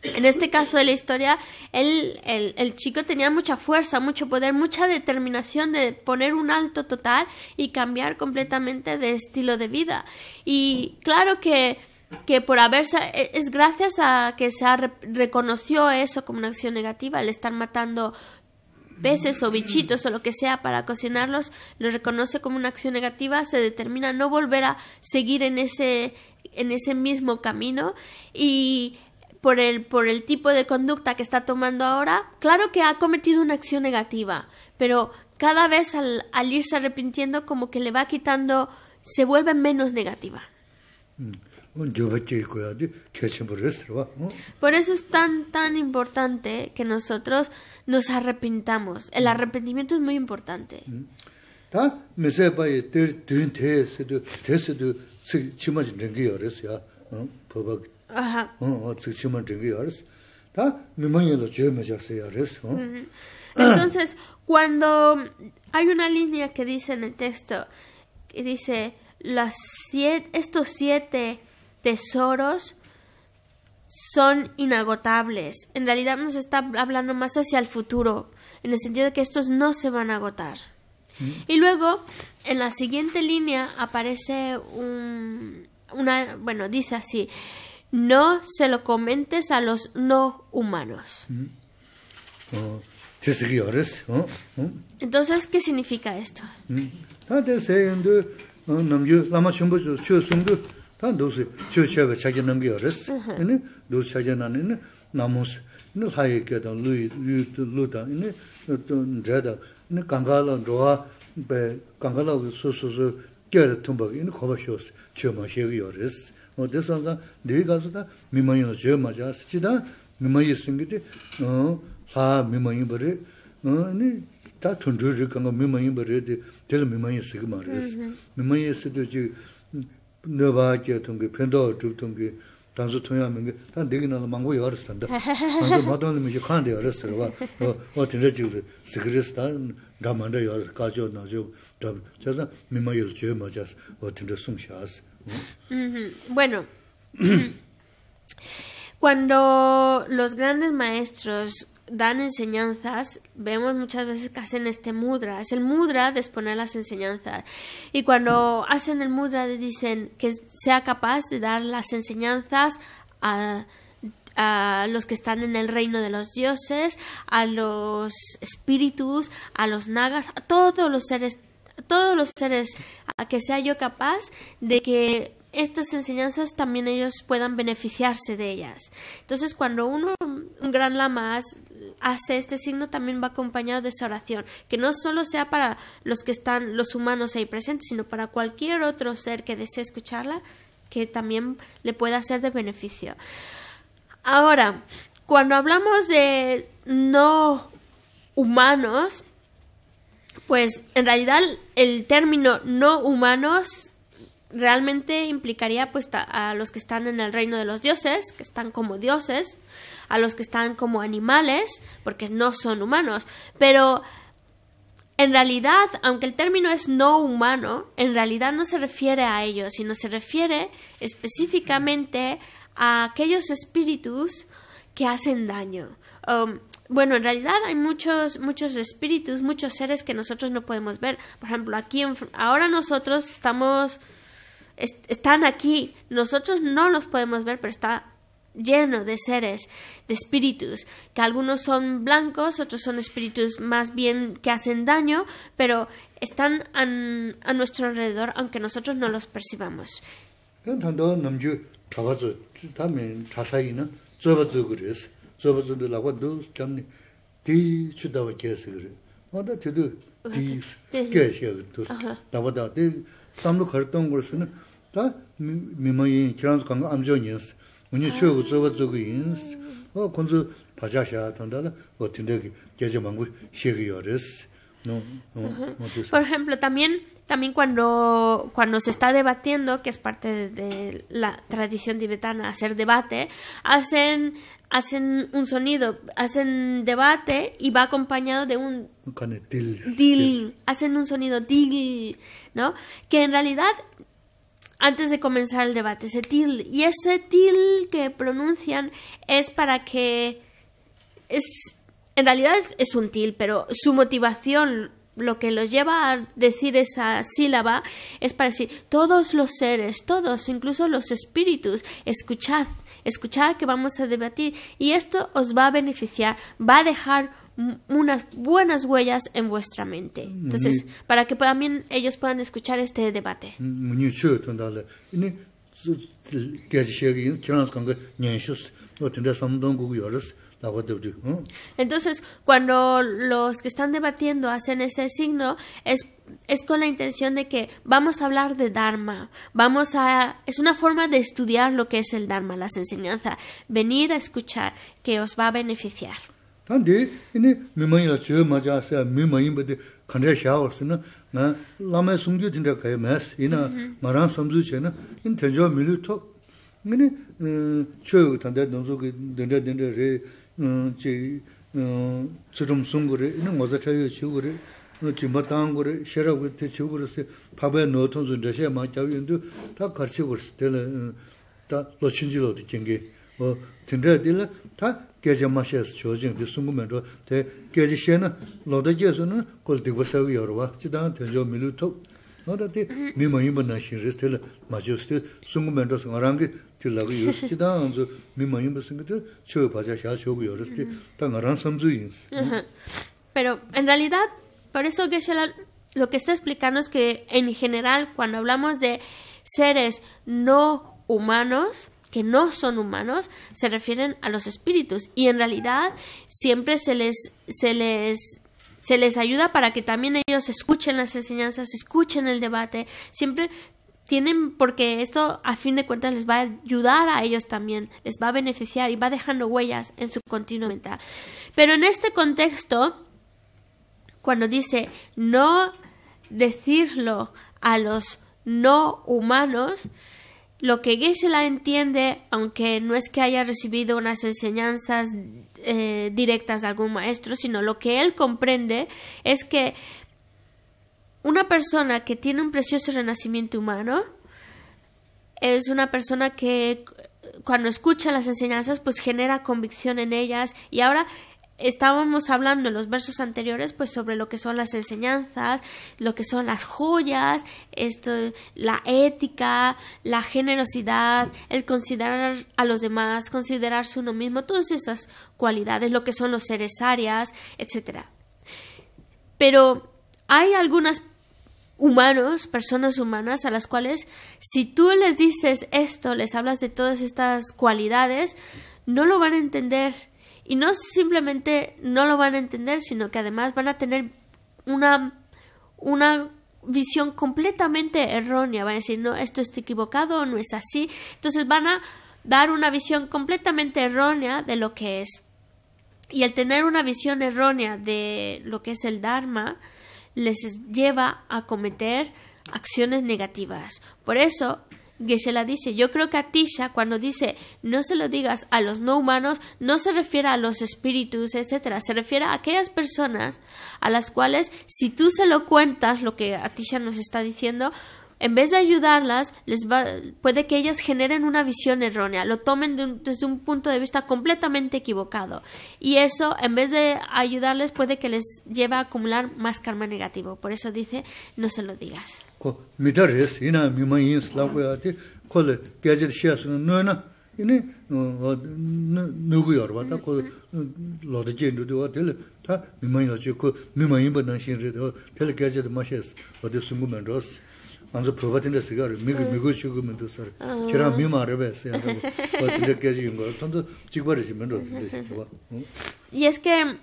En este caso de la historia, el, el, chico tenía mucha fuerza, mucho poder, mucha determinación de poner un alto total y cambiar completamente de estilo de vida. Y claro que, que por haberse, e- es gracias a que se ha re- reconoció eso como una acción negativa, el estar matando peces o bichitos o lo que sea para cocinarlos, lo reconoce como una acción negativa, se determina no volver a seguir en ese, en ese mismo camino y por el, por el tipo de conducta que está tomando ahora, claro que ha cometido una acción negativa, pero cada vez al, al irse arrepintiendo como que le va quitando, se vuelve menos negativa. 어 por eso es tan, tan importante que nosotros nos arrepintamos. El arrepentimiento es muy importante. Entonces, cuando hay una línea que dice en el texto, que dice, estos siete tesoros son inagotables. En realidad nos está hablando más hacia el futuro, en el sentido de que estos no se van a agotar. Y luego, en la siguiente línea aparece un, una, bueno, dice así, no se lo comentes a los no humanos. Entonces, ¿qué significa esto? 대세인데 어 남주 라마 전부 추송도 다 도스 추셔가 자기 남기 열었어 근데 도 자기나는 나무스 네 하이게다 루이 루다 네 또 저다 네 강가로 로아 베 강가로 소소소 깨를 tum박 이 코바쇼스 처마셔기 열었어 어 대선사 네가 가서다 미만이는 저 맞아 스치다 미만이 생기데 어하 미만이 버리 어니 다 톤저지 간가 미만이 버리데 될 미만이 쓰기 말했어 미만이 쓰도 지 너바게 통게 편도 쭉 통게 단수 통하면 게다 내기는 망고 열었단다 단수 마도는 이제 칸데 열었어 봐어 진짜지 스그레스다 가만데 열 가져 나죠 저자 미만이 저 맞아 어 진짜 숨샤스 Ujú. Bueno, cuando los grandes maestros dan enseñanzas, vemos muchas veces que hacen este mudra. Es el mudra de exponer las enseñanzas. Y cuando hacen el mudra dicen que sea capaz de dar las enseñanzas a, a los que están en el reino de los dioses, a los espíritus, a los nagas, a todos los seres, a todos los seres, a que sea yo capaz de que estas enseñanzas también ellos puedan beneficiarse de ellas. Entonces, cuando uno, un gran lama, hace este signo, también va acompañado de esa oración, que no solo sea para los que están, los humanos ahí presentes, sino para cualquier otro ser que desee escucharla, que también le pueda ser de beneficio. Ahora, cuando hablamos de no humanos, pues en realidad el término no humanos realmente implicaría pues a los que están en el reino de los dioses, que están como dioses, a los que están como animales, porque no son humanos, pero en realidad, aunque el término es no humano, en realidad no se refiere a ellos, sino se refiere específicamente a aquellos espíritus que hacen daño. Um, bueno, en realidad hay muchos, muchos espíritus, muchos seres que nosotros no podemos ver. Por ejemplo, aquí ahora nosotros estamos están aquí. Nosotros no los podemos ver, pero está lleno de seres, de espíritus, que algunos son blancos, otros son espíritus más bien que hacen daño, pero están a, a nuestro alrededor, aunque nosotros no los percibamos 다 미모인 지랑스 강 암조니스 문이 최고 저거 저거 인스 어 건조 바자샤 단다나 어 tinde기 계제망고 시기요레스 no no por ejemplo también también cuando cuando se está debatiendo que es parte de, la tradición tibetana hacer debate hacen hacen un sonido, hacen debate y va acompañado de un dil, hacen un sonido dil, ¿no? Que en realidad antes de comenzar el debate, ese til. Y ese til que pronuncian es para que es en realidad es, un til, pero su motivación, lo que los lleva a decir esa sílaba, es para decir todos los seres, todos, incluso los espíritus, escuchad, escuchad que vamos a debatir y esto os va a beneficiar, va a dejar unas buenas huellas en vuestra mente. Entonces, para que también ellos puedan escuchar este debate. Entonces, cuando los que están debatiendo hacen ese signo, es, es con la intención de que vamos a hablar de Dharma, vamos a, es una forma de estudiar lo que es el Dharma, las enseñanzas, venir a escuchar que os va a beneficiar. 단데 이니 미마이라 저 맞아서 미마인데 간제 샤워스는 나 라메 숨겨 된다 가요 매스 이나 마란 섬주체나 인 대저 밀토 이니 저 단데 동속이 된다 된다 레제 저좀 숨고래 이는 어제 차요 지고래 지마당 거래 셔라고 때 지고래서 밥에 넣어서 저셔 맞아요인데 다 같이 거스 다 로친지로도 경계 어 된다 된다 다 geje ma she su chojing di sungu men ro te geje she na lo de je su na kol di ba sa wi yor wa chi da te jo mi lu to no da te mi ma yin ba na shin res te la ma jo ste sungu men ro su rang ge ti la ge yu chi da an zo mi ma yin ba sing te cho ba ja sha cho gu yor ste ta nga ran sam zu yin pero en realidad por eso que lo que está explicando es que en general cuando hablamos de seres no humanos que no son humanos se refieren a los espíritus y en realidad siempre se les se les se les ayuda para que también ellos escuchen las enseñanzas, escuchen el debate, siempre tienen porque esto a fin de cuentas les va a ayudar a ellos también, les va a beneficiar y va dejando huellas en su continuo mental. Pero en este contexto cuando dice no decirlo a los no humanos, lo que geshe entiende, aunque no es que haya recibido unas enseñanzas eh, directas de algún maestro, sino lo que él comprende es que una persona que tiene un precioso renacimiento humano es una persona que cuando escucha las enseñanzas pues genera convicción en ellas. Y ahora estábamos hablando en los versos anteriores pues sobre lo que son las enseñanzas, lo que son las joyas, esto, la ética, la generosidad, el considerar a los demás, considerarse uno mismo, todas esas cualidades, lo que son los seres arias, etcétera. Pero hay algunas humanos, personas humanas, a las cuales si tú les dices esto, les hablas de todas estas cualidades, no lo van a entender. Y no simplemente no lo van a entender, sino que además van a tener una, una visión completamente errónea. Van a decir, no, esto está equivocado, no es así. Entonces van a dar una visión completamente errónea de lo que es. Y el tener una visión errónea de lo que es el Dharma, les lleva a cometer acciones negativas. Por eso, Geshe-la dice, yo creo que Atisha cuando dice no se lo digas a los no humanos, no se refiere a los espíritus, etcétera, se refiere a aquellas personas a las cuales si tú se lo cuentas, lo que Atisha nos está diciendo, en vez de ayudarlas, les va, puede que ellas generen una visión errónea, lo tomen desde un punto de vista completamente equivocado. Y eso, en vez de ayudarles, puede que les lleve a acumular más karma negativo. Por eso dice, no se lo digas. 안서 프로바틴데 시가르 미고 미고 쉬고면 살 제가 미마르베스 야도 어떻게 깨지는 거 tanto 지버리시면 봐 *laughs* y es que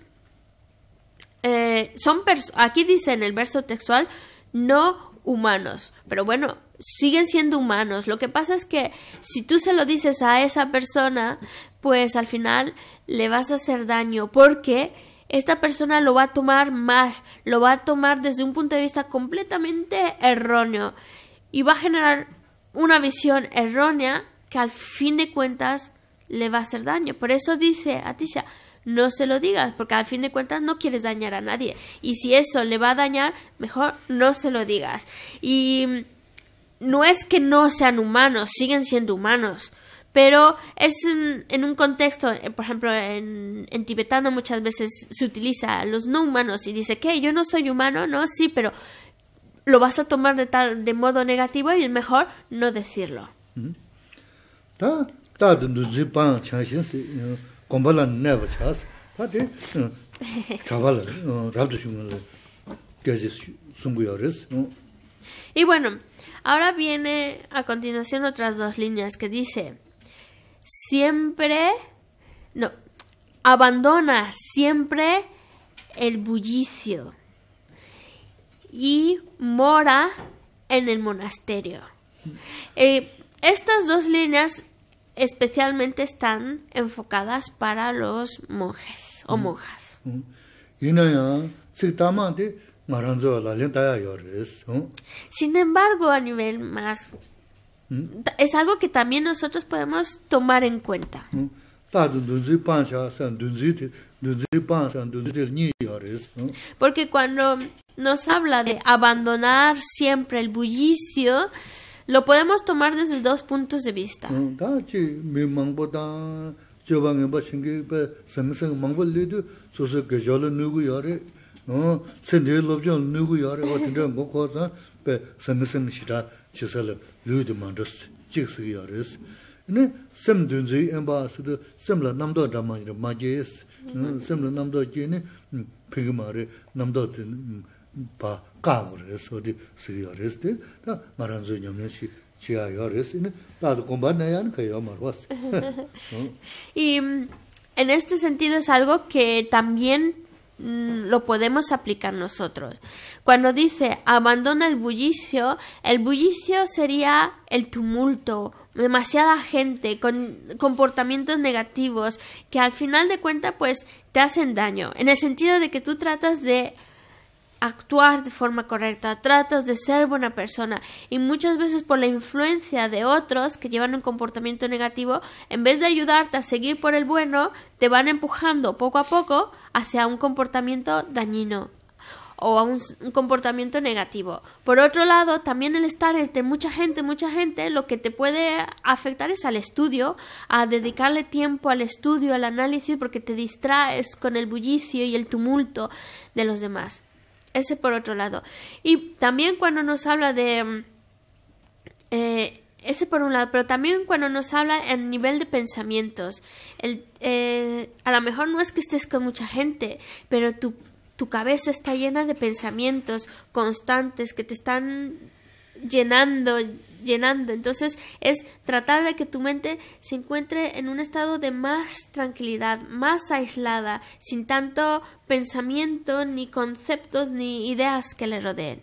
eh, son aquí dice en el verso textual no humanos pero bueno siguen siendo humanos lo que pasa es que si tú se lo dices a esa persona pues al final le vas a hacer daño porque esta persona lo va a tomar mal, lo va a tomar desde un punto de vista completamente erróneo y va a generar una visión errónea que al fin de cuentas le va a hacer daño. Por eso dice Atisha, no se lo digas, porque al fin de cuentas no quieres dañar a nadie. Y si eso le va a dañar, mejor no se lo digas. Y no es que no sean humanos, siguen siendo humanos pero es en, un contexto, eh, por ejemplo, en, en, tibetano muchas veces se utiliza los no humanos y dice que yo no soy humano, no, sí, pero lo vas a tomar de tal de modo negativo y es mejor no decirlo. Y bueno, ahora viene a continuación otras dos líneas que dice siempre, no, abandona siempre el bullicio y mora en el monasterio. Eh, estas dos líneas especialmente están enfocadas para los monjes o mm. monjas. Mm. Sin embargo, a nivel más es algo que también nosotros podemos tomar en cuenta. Porque cuando nos habla de abandonar siempre el bullicio, lo podemos tomar desde dos puntos de vista. *laughs* chisala luidu mandras chiksi yaris. Ini sem dunzi enba sido semla namdo dhamajira majayis, semla namdo jini mara namdo pa kawaris, odi sigi yaris di, ta maranzu nyamnya chi chiya yaris, ini dada kumbha nayan kaya marwas. *laughs* Y en este sentido es algo que también Mm, lo podemos aplicar nosotros. Cuando dice abandona el bullicio, el bullicio sería el tumulto, demasiada gente con comportamientos negativos que al final de cuentas pues te hacen daño, en el sentido de que tú tratas de actuar de forma correcta, tratas de ser buena persona y muchas veces por la influencia de otros que llevan un comportamiento negativo, en vez de ayudarte a seguir por el bueno, te van empujando poco a poco hacia un comportamiento dañino. o a un, comportamiento negativo. Por otro lado, también el estar entre mucha gente, mucha gente, lo que te puede afectar es al estudio, a dedicarle tiempo al estudio, al análisis, porque te distraes con el bullicio y el tumulto de los demás. Ese por otro lado. Y también cuando nos habla de... mm, eh, ese por un lado, pero también cuando nos habla en nivel de pensamientos. El, eh, a lo mejor no es que estés con mucha gente, pero tu, tu cabeza está llena de pensamientos constantes que te están llenando, llenando. Entonces es tratar de que tu mente se encuentre en un estado de más tranquilidad, más aislada, sin tanto pensamiento, ni conceptos, ni ideas que le rodeen.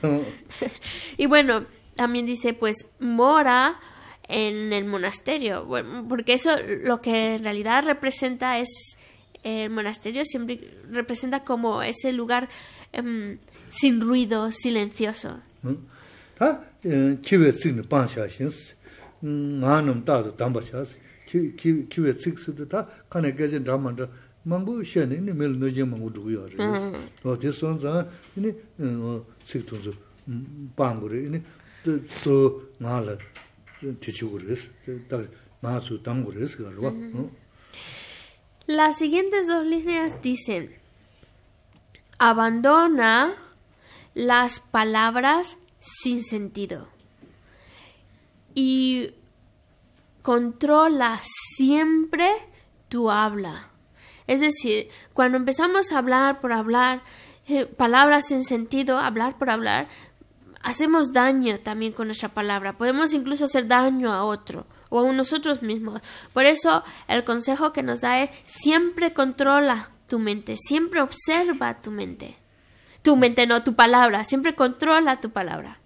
*laughs* Y bueno, también dice pues mora en el monasterio, bueno, porque eso lo que en realidad representa es el monasterio siempre representa como ese lugar em, sin ruido, silencioso. 다 기회 쓰는 반샤신스 음 나는 따도 담바샤스 기 기회 쓰스도 다 간에 깨진 담만다 망고 셔네 네 멜 너지 망고 두요 그래서 어디 선자 이네 어 식도도 방고래 이네 또 나라 뒤치고 그래서 딱 마수 당고래서 그러와 어 Las siguientes dos líneas dicen, abandona las palabras sin sentido y controla siempre tu habla. Es decir, cuando empezamos a hablar por hablar, eh, palabras sin sentido, hablar por hablar, hacemos daño también con nuestra palabra. Podemos incluso hacer daño a otro o a nosotros mismos. Por eso el consejo que nos da es siempre controla tu mente, siempre observa tu mente. Tu mente, no tu palabra, siempre controla tu palabra.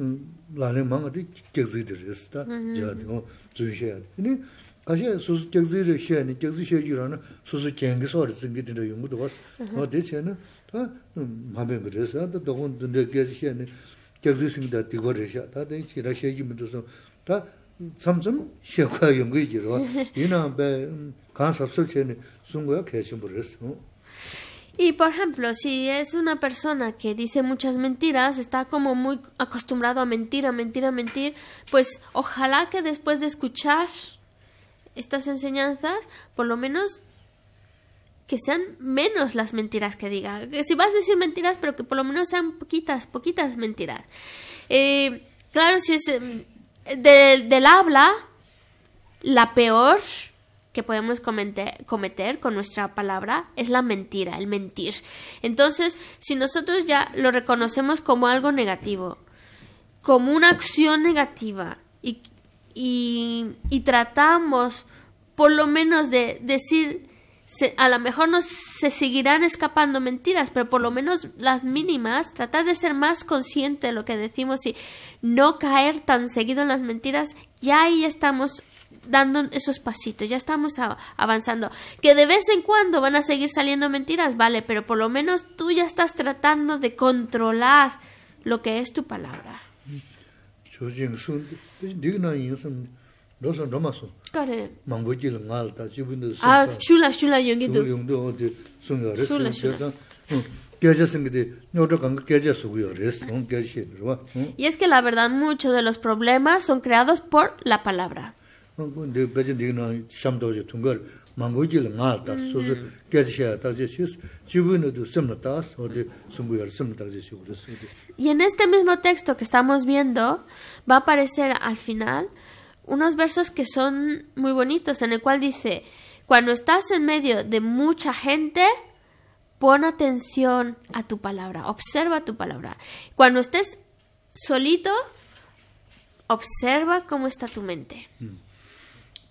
다 남자 준도 저기 사실 셔야 되는 거지나 다 안주 더군 되게 셔네 저기 더 용르다나 뭐네 편도 흉르스 뭐다 미가자 여러 번 저기 셔야 되다 나는 또 쇼지다 라네 망아디 저기 들었다 저도 주셔야 니 가시 소스 저기를 셔네 저기 셔지라나 소스 쟁기 소리 증기 들어 용도 왔어 어 대체는 다 마음에 그래서 또 더군 되게 셔네 저기 생다 디고르샤 다들 지라 셔지면서 다 삼점 셔과 연구이지로 이나 배 간섭설체는 순고야 개심부르스 Y por ejemplo, si es una persona que dice muchas mentiras, está como muy acostumbrado a mentir, a mentir, a mentir, pues ojalá que después de escuchar estas enseñanzas, por lo menos que sean menos las mentiras que diga. Que si vas a decir mentiras, pero que por lo menos sean poquitas, poquitas mentiras. Eh, claro, si es em, de- del habla, la peor que podemos comete- cometer con nuestra palabra es la mentira, el mentir. Entonces, si nosotros ya lo reconocemos como algo negativo, como una acción negativa y, y, tratamos por lo menos de decir, a lo mejor nos se seguirán escapando mentiras, pero por lo menos las mínimas, tratar de ser más consciente de lo que decimos y no caer tan seguido en las mentiras, ya ahí estamos dando esos pasitos, ya estamos avanzando. Que de vez en cuando van a seguir saliendo mentiras, vale, pero por lo menos tú ya estás tratando de controlar lo que es tu palabra. Ah, shula, shula. Y es que la verdad muchos de los problemas son creados por la palabra. 근데 배진 디그나 샴도지 퉁걸 망고질 말다 소소 깨지셔야 다지시 지분도 섬나다 어디 순구열 섬나다 지시 그래서 Y en este mismo texto que estamos viendo va a aparecer al final unos versos que son muy bonitos, en el cual dice, cuando estás en medio de mucha gente, pon atención a tu palabra, observa tu palabra. Cuando estés solito, observa cómo está tu mente.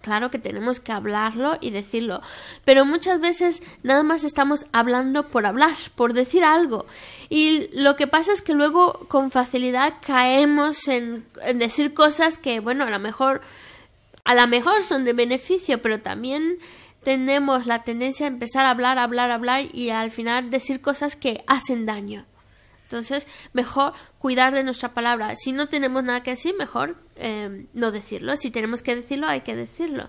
claro que tenemos que hablarlo y decirlo, pero muchas veces nada más estamos hablando por hablar, por decir algo. Y lo que pasa es que luego con facilidad caemos en, decir cosas que, bueno, a lo mejor, a lo mejor son de beneficio, pero también tenemos la tendencia a empezar a hablar, hablar, hablar y al final decir cosas que hacen daño. Entonces, mejor cuidar de nuestra palabra. Si no tenemos nada que decir, mejor eh, no decirlo. Si tenemos que decirlo, hay que decirlo.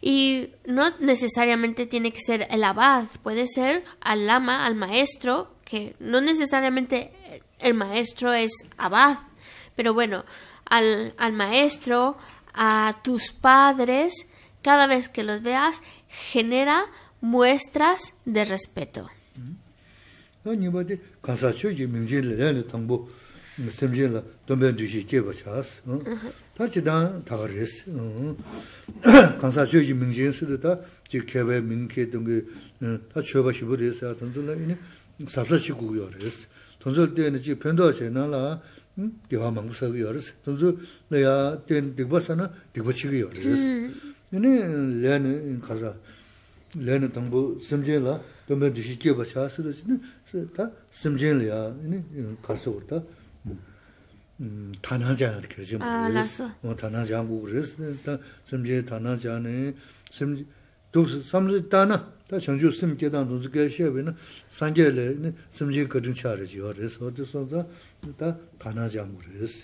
Y no necesariamente tiene que ser el abad, puede ser al lama, al maestro, que no necesariamente el maestro es abad, pero bueno, al, al maestro, a tus padres, cada vez que los veas, genera muestras de respeto. 아니 뭐지 간사초지 민진을 내는 당부 심진을 돈변 주시 제바 샤스 어 다치다 다가레스 어 간사초지 민진스도 지 개베 민케 등게다 쳐바시 버려서 돈줄라 이네 삽사치 구요레스 돈줄 때는 지 변도 제나라 응 대화 망부사고 요레스 돈줄 내야 된 득바사나 득바치고 요레스 이네 레는 가자 레는 당부 심진라 돈변 주시 제바 샤스도 다 심진이야 이네 가서 왔다 음 단하자 이렇게 좀 아, 알았어. 어 단하자 뭐 그랬어 다 심진 단하자네 심 도스 삼지 단나 다 전주 심계단 도스게 쉐베는 산계레 심진 거든 차르지요 그래서 어디서 다 단하자 뭐 그랬어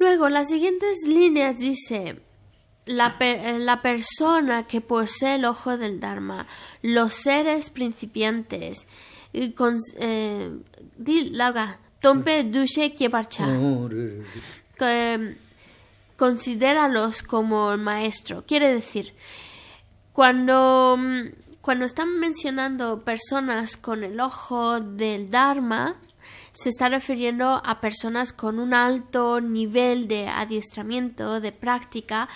Luego, las siguientes líneas dice, la, per- eh, la persona que posee el ojo del Dharma, los seres principiantes, y con, eh, di- laga, Tompe Duche Kieparcha. Em, considéralos como el maestro. Quiere decir, cuando, em, cuando están mencionando personas con el ojo del Dharma, se está refiriendo a personas con un alto nivel de adiestramiento, de práctica,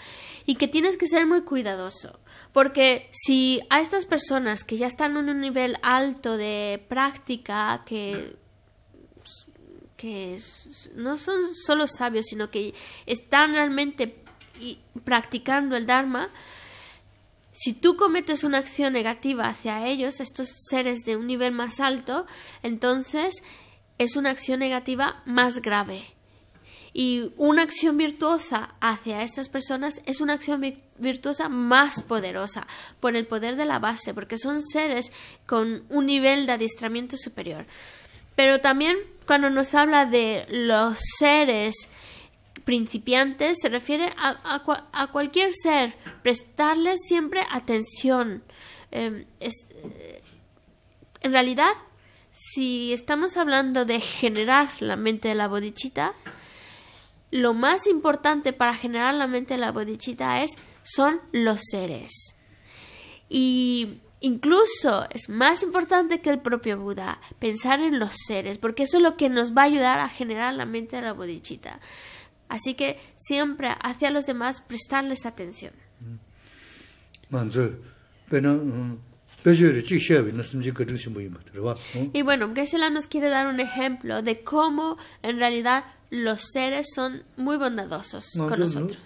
y que tienes que ser muy cuidadoso. Porque si a estas personas que ya están en un nivel alto de práctica, que que no son solo sabios, sino que están realmente practicando el Dharma, si tú cometes una acción negativa hacia ellos, estos seres de un nivel más alto, entonces es una acción negativa más grave. Y una acción virtuosa hacia estas personas es una acción vi- virtuosa más poderosa por el poder de la base, porque son seres con un nivel de adiestramiento superior. Pero también cuando nos habla de los seres principiantes, se refiere a, a cua- a cualquier ser, prestarle siempre atención. Es- eh, en realidad, si estamos hablando de generar la mente de la bodichita, lo más importante para generar la mente de la bodichita es son los seres. Y Incluso es más importante que el propio Buda pensar en los seres, porque eso es lo que nos va a ayudar a generar la mente de la bodichita. Así que siempre hacia los demás prestarles atención. Y bueno, Geshe-la nos quiere dar un ejemplo de cómo en realidad los seres son muy bondadosos con nosotros.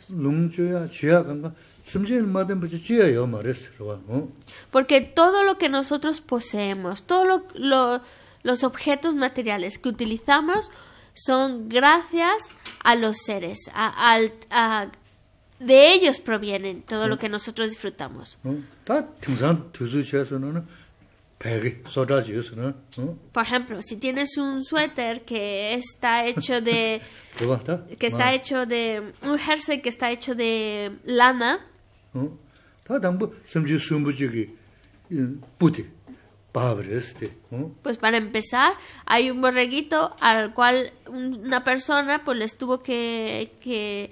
Porque todo lo que nosotros poseemos, todos lo, los objetos materiales que utilizamos son gracias a los seres, a, al, a, de ellos provienen todo lo que nosotros disfrutamos. Por ejemplo, si tienes un suéter que está hecho de *laughs* que está hecho de un jersey que está hecho de lana. Pues para empezar, hay un borreguito al cual una persona pues les tuvo que, que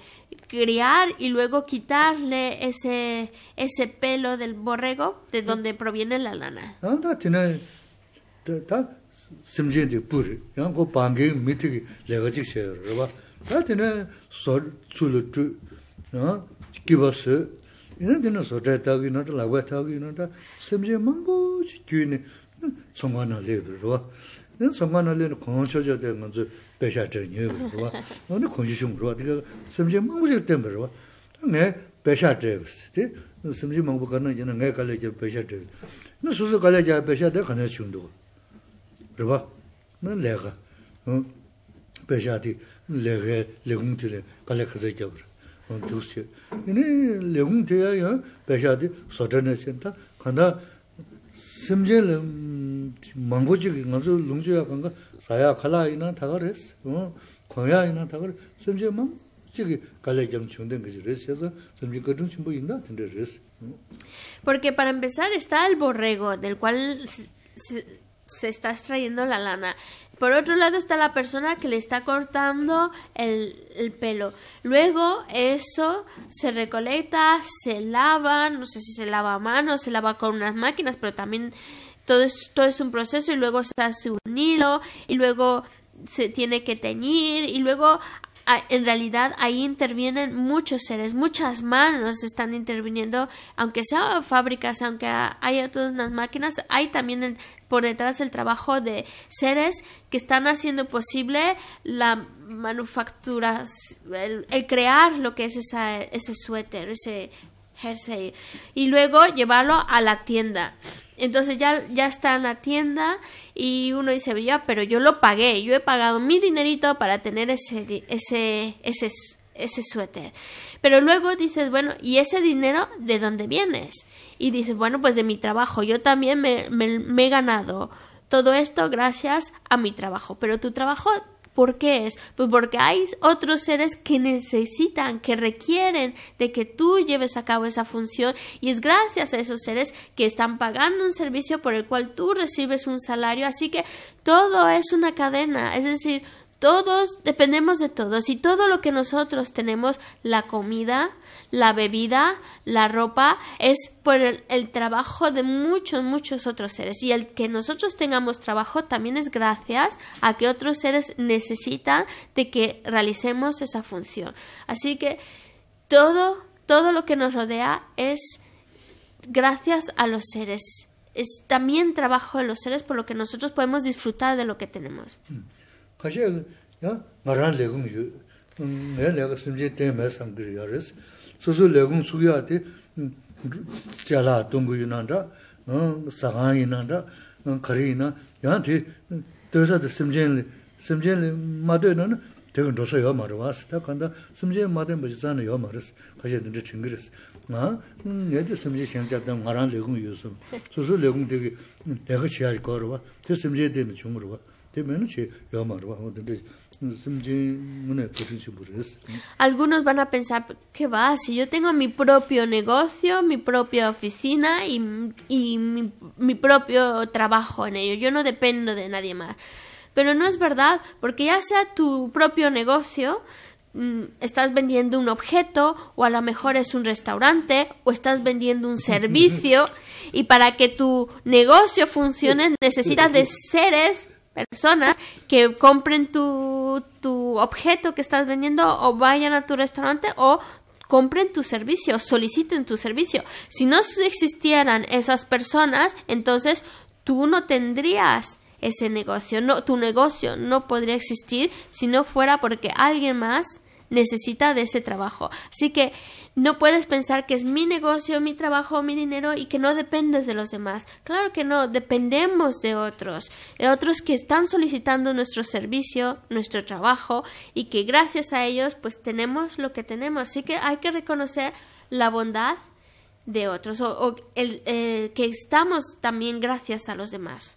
criar y luego quitarle ese ese pelo del borrego de donde proviene la lana. 아다 티네 다 심지에 뿌리 양고 방게 밑에 레가지 셔 봐. 다 티네 소 줄을 어 기버스 이는 되는 소자타기 나도 라바타기 나다 심지에 망고 주니 성관을 레도 봐. 는 성관을 레는 공셔져 된 건지 배샤 전혀 봐. 어느 공시중 봐. 네가 심지에 망고지 때문에 봐. 네 배샤 제스. 심지 망고 가는 이제는 내 갈래 저 배샤 제. 너 수수 갈래 저 배샤 돼 가는 중도. 그봐. 너 내가 어 배샤디 레게 레공티레 갈래 가서 저 그래. 어 두시. 이네 레공티야 배샤디 소전에 센터 간다 심제를 망고지 가서 룽주야 간가 사야 칼라이나 다가레스 어 광야이나 다가레 심제 망고지 갈래 좀 중된 거지 그래서 심지 그런 친구 있나 근데 그래서 Porque para empezar está el borrego del cual se, se- se está extrayendo la lana. Por otro lado está la persona que le está cortando el, el pelo. Luego eso se recolecta, se lava, no sé si se lava a mano, se lava con unas máquinas, pero también todo es, todo es un proceso y luego se hace un hilo y luego se tiene que teñir y luego en realidad ahí intervienen muchos seres, muchas manos están interviniendo, aunque sean fábricas, aunque ha- haya todas unas máquinas, hay también por detrás el trabajo de seres que están haciendo posible la manufactura, el, crear lo que es esa, ese suéter, ese jersey, y luego llevarlo a la tienda. Entonces ya, ya está en la tienda y uno dice, ya, pero yo lo pagué, yo he pagado mi dinerito para tener ese, ese, ese, ese suéter. Pero luego dices, bueno, ¿y ese dinero de dónde vienes? Y dices, bueno, pues de mi trabajo, yo también me, me- me he ganado todo esto gracias a mi trabajo. Pero tu trabajo ¿Por qué es? Pues porque hay otros seres que necesitan, que requieren de que tú lleves a cabo esa función y es gracias a esos seres que están pagando un servicio por el cual tú recibes un salario. Así que todo es una cadena, es decir, todos dependemos de todos y todo lo que nosotros tenemos, la comida, la bebida, la ropa, es por el, trabajo de muchos, muchos otros seres. Y el que nosotros tengamos trabajo también es gracias a que otros seres necesitan de que realicemos esa función. Así que todo, todo lo que nos rodea es gracias a los seres. Es también trabajo de los seres por lo que nosotros podemos disfrutar de lo que tenemos. 가시 야 말한 레공 유 내 내가 심지 때문에 상그리야레스 소소 레공 수야데 자라 동구이난다 어 사가이난다 어 거리나 야한테 더서도 심진 심진 마데는 되게 도서요 말어 왔다 간다 심진 마데 뭐지잖아 요 말스 가시 근데 증거레스 아 내도 심지 생자다 말한 레공 유스 소소 레공 되게 내가 시할 거로 봐 심지 되는 중으로 봐 되면은 제요 말어 봐 근데 Algunos van a pensar, ¿qué va? Si yo tengo mi propio negocio, mi propia oficina y, y mi, mi propio trabajo en ello, yo no dependo de nadie más. Pero no es verdad, porque ya sea tu propio negocio, mm, estás vendiendo un objeto o a lo mejor es un restaurante o estás vendiendo un servicio *laughs* y para que tu negocio funcione necesitas de seres personas que compren tu, tu objeto que estás vendiendo o vayan a tu restaurante o compren tu servicio, soliciten tu servicio. Si no existieran esas personas, entonces tú no tendrías ese negocio, no, tu negocio no podría existir si no fuera porque alguien más necesita de ese trabajo. Así que No puedes pensar que es mi negocio, mi trabajo, mi dinero y que no dependes de los demás. Claro que no, dependemos de otros, de otros que están solicitando nuestro servicio, nuestro trabajo y que gracias a ellos pues tenemos lo que tenemos. Así que hay que reconocer la bondad de otros o, el, eh, que estamos también gracias a los demás.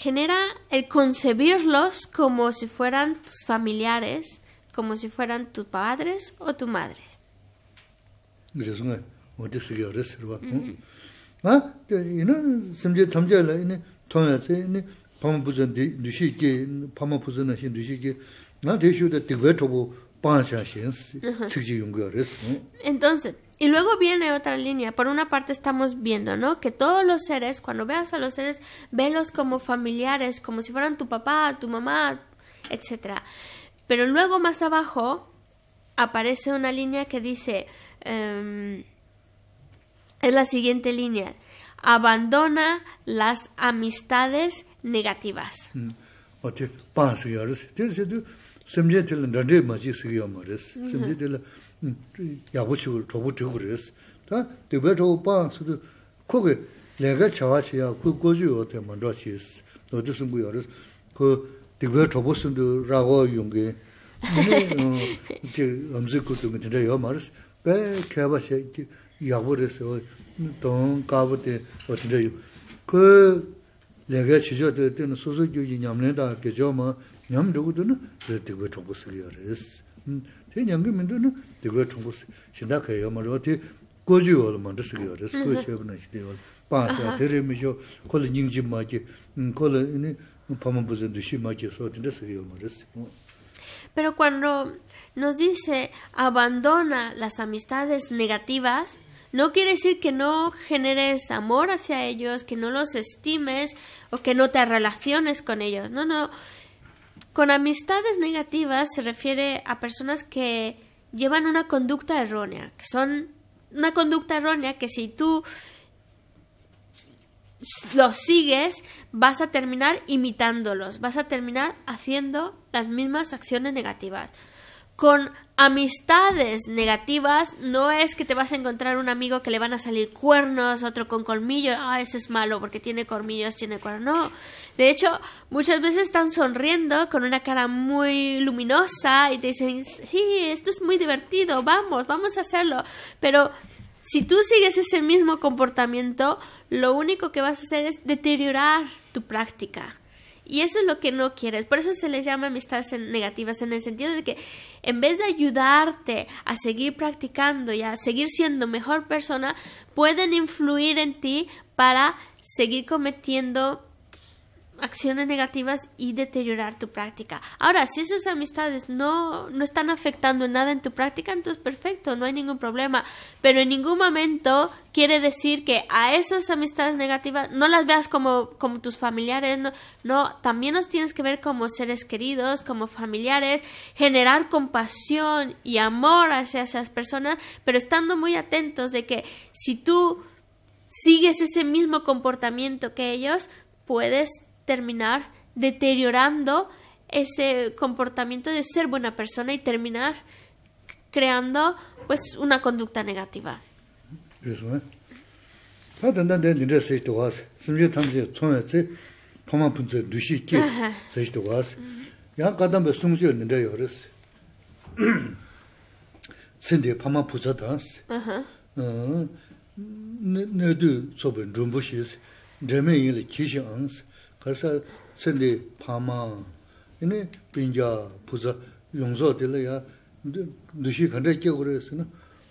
genera el concebirlos como si fueran tus familiares, como si fueran tus padres o tu madre. Entonces, y luego viene otra línea. Por una parte estamos viendo, ¿no? Que todos los seres, cuando veas a los seres, velos como familiares, como si fueran tu papá, tu mamá, etc. Pero luego más abajo aparece una línea que dice, em, es la siguiente línea, abandona las amistades negativas. Mm. yabu chigur, chobu chigur res. Ta dibay chobu paa sudu kogi lega chawa chiya ku goju yo te mandwa chi es. Nodi sungu yo res. Ko dibay chobu sundu rago yungi. Chi amzi kutu ngi tinda yo ma res. Bay kaya chiya yabu res. Tong kabu te o tinda yo. Ko lega chiyo te tena susu gyuji nyamlen da kecho ma nyam dhugu tu na dibay chobu sugi yo res. Te nyamgi mindu na 디고 총고 신다케요 말어티 고지요 만드스기 어 Pero cuando nos dice abandona las amistades negativas, no quiere decir que no generes amor hacia ellos, que no los estimes o que no te relaciones con ellos. No, no. Con amistades negativas se refiere a personas que llevan una conducta errónea, que son una conducta errónea que si tú los sigues, vas a terminar imitándolos, vas a terminar haciendo las mismas acciones negativas. Con amistades negativas no es que te vas a encontrar un amigo que le van a salir cuernos, otro con colmillos, ah, ese es malo porque tiene colmillos, tiene cuernos. No. De hecho, muchas veces están sonriendo con una cara muy luminosa y te dicen, sí, esto es muy divertido, vamos, vamos a hacerlo. Pero si tú sigues ese mismo comportamiento, lo único que vas a hacer es deteriorar tu práctica. Y eso es lo que no quieres. Por eso se les llama amistades negativas, en el sentido de que en vez de ayudarte a seguir practicando y a seguir siendo mejor persona, pueden influir en ti para seguir cometiendo acciones negativas y deteriorar tu práctica. Ahora, si esas amistades no, no están afectando en nada en tu práctica, entonces perfecto, no hay ningún problema. Pero en ningún momento quiere decir que a esas amistades negativas no las veas como, como tus familiares, no, no, también los tienes que ver como seres queridos, como familiares, generar compasión y amor hacia esas personas, pero estando muy atentos de que si tú sigues ese mismo comportamiento que ellos, puedes terminar deteriorando ese comportamiento de ser buena persona y terminar creando pues una conducta negativa. Eso, ¿eh? *clears throat* Ta dan dan den de se to was. Sim je tam je chon ye poma pun ze du shi ke se to was. Ya ga dan be sung je ne de yo res. Sin de poma pu za das. Aha. Uh, ne ne du so ben jun bu shi. De me yin le qi xi ans. 그래서 선대 파마 이네 빈자 부자 용서 될래야 누시 간다 게 그래서는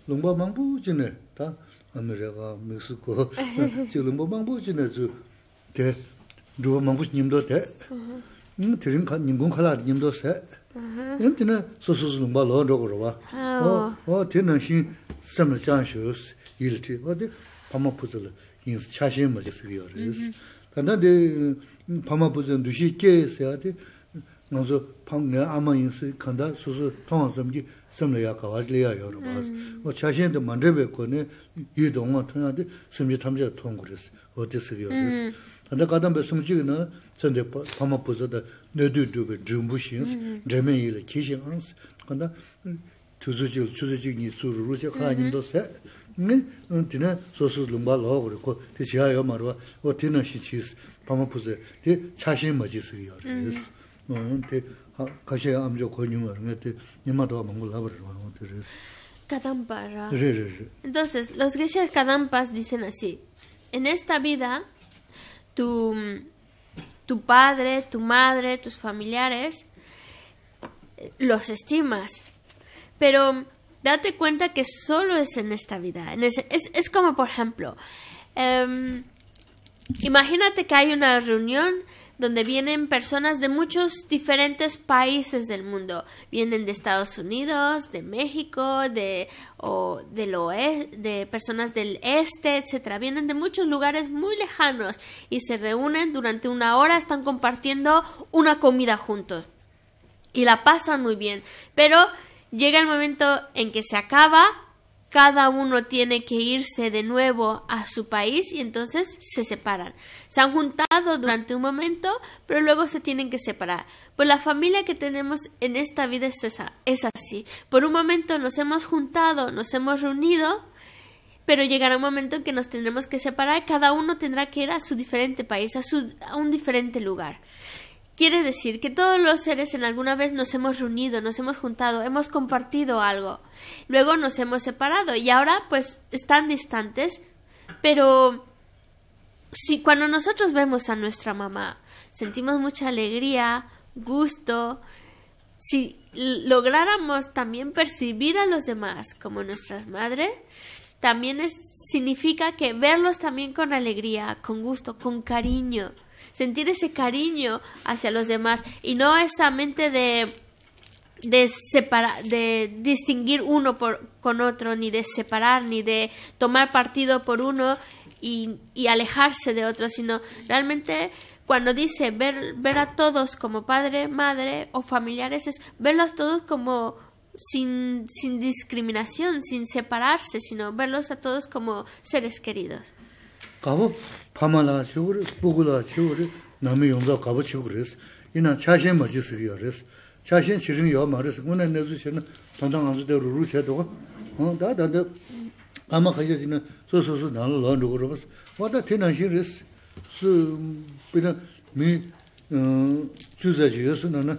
농바 망부지네 다 아메리카 멕시코 지금 뭐 망부지네 저대 누가 망부지 님도 돼 음 드림 칸 님군 칼라 님도 세 엔티나 소소스 lumba lo ro ro ba o o tinan shin sam chan shus ilti o de pama puzul ins chashin ma jis yo res tanda de pama puzul du shi ke se ya de no zo pama buzhen dushi kye sayate nganzo pam nga ama yinsi kanda susu tonga samji samla ya kawazli ya yoro baas. O chashen mandrebe kone yi donga tonga de samji tamja tonga resi, oti sigi yo resi. Tanda kadambe samji na tsende pama buzhen da nedu dhube dhumbu shinsi, dremen yile kishin ansi, kanda tuzujik, tuzujik ni tsuru ruche khaa nimdo se, dine susu lumba loo kore ko, ti chiya yo marwa, o tina shi chisi. Entonces, los kadampas dicen así: En esta vida, tu, tu padre, tu madre, tus familiares, los estimas. Pero date cuenta que solo es en esta vida. En ese- es, es como, por ejemplo, em, imagínate que hay una reunión donde vienen personas de muchos diferentes países del mundo. Vienen de Estados Unidos, de México, de, o del oe- de personas del este, etcétera. Vienen de muchos lugares muy lejanos y se reúnen durante una hora, están compartiendo una comida juntos y la pasan muy bien. Pero llega el momento en que se acaba, cada uno tiene que irse de nuevo a su país y entonces se separan. Se han juntado durante un momento, pero luego se tienen que separar. Pues la familia que tenemos en esta vida es esa, es así. Por un momento nos hemos juntado, nos hemos reunido, pero llegará un momento en que nos tendremos que separar, cada uno tendrá que ir a su diferente país, a, su, a un diferente lugar. Quiere decir que todos los seres en alguna vez nos hemos reunido, nos hemos juntado, hemos compartido algo. Luego nos hemos separado y ahora pues están distantes, pero si cuando nosotros vemos a nuestra mamá, sentimos mucha alegría, gusto, si lográramos también percibir a los demás como nuestras madres, también significa que verlos también con alegría, con gusto, con cariño, sentir ese cariño hacia los demás y no esa mente de de separar, de distinguir uno por, con otro, ni de separar, ni de tomar partido por uno y, y alejarse de otro, sino realmente cuando dice ver, ver a todos como padre, madre o familiares, es verlos todos como sin, sin discriminación, sin separarse, sino verlos a todos como seres queridos. 가보 파마라 쇼르 부글라 쇼르 남이 용자 가보 치고레스 이나 차신 맞지 쓰기요레스 차신 실은 요 말레스 오늘 내주시는 당당 안주대로 루체도 어 다다다 아마 가지는 소소소 나는 런도 그러면서 와다 테나시레스 스 비나 미어 주자지여서 나는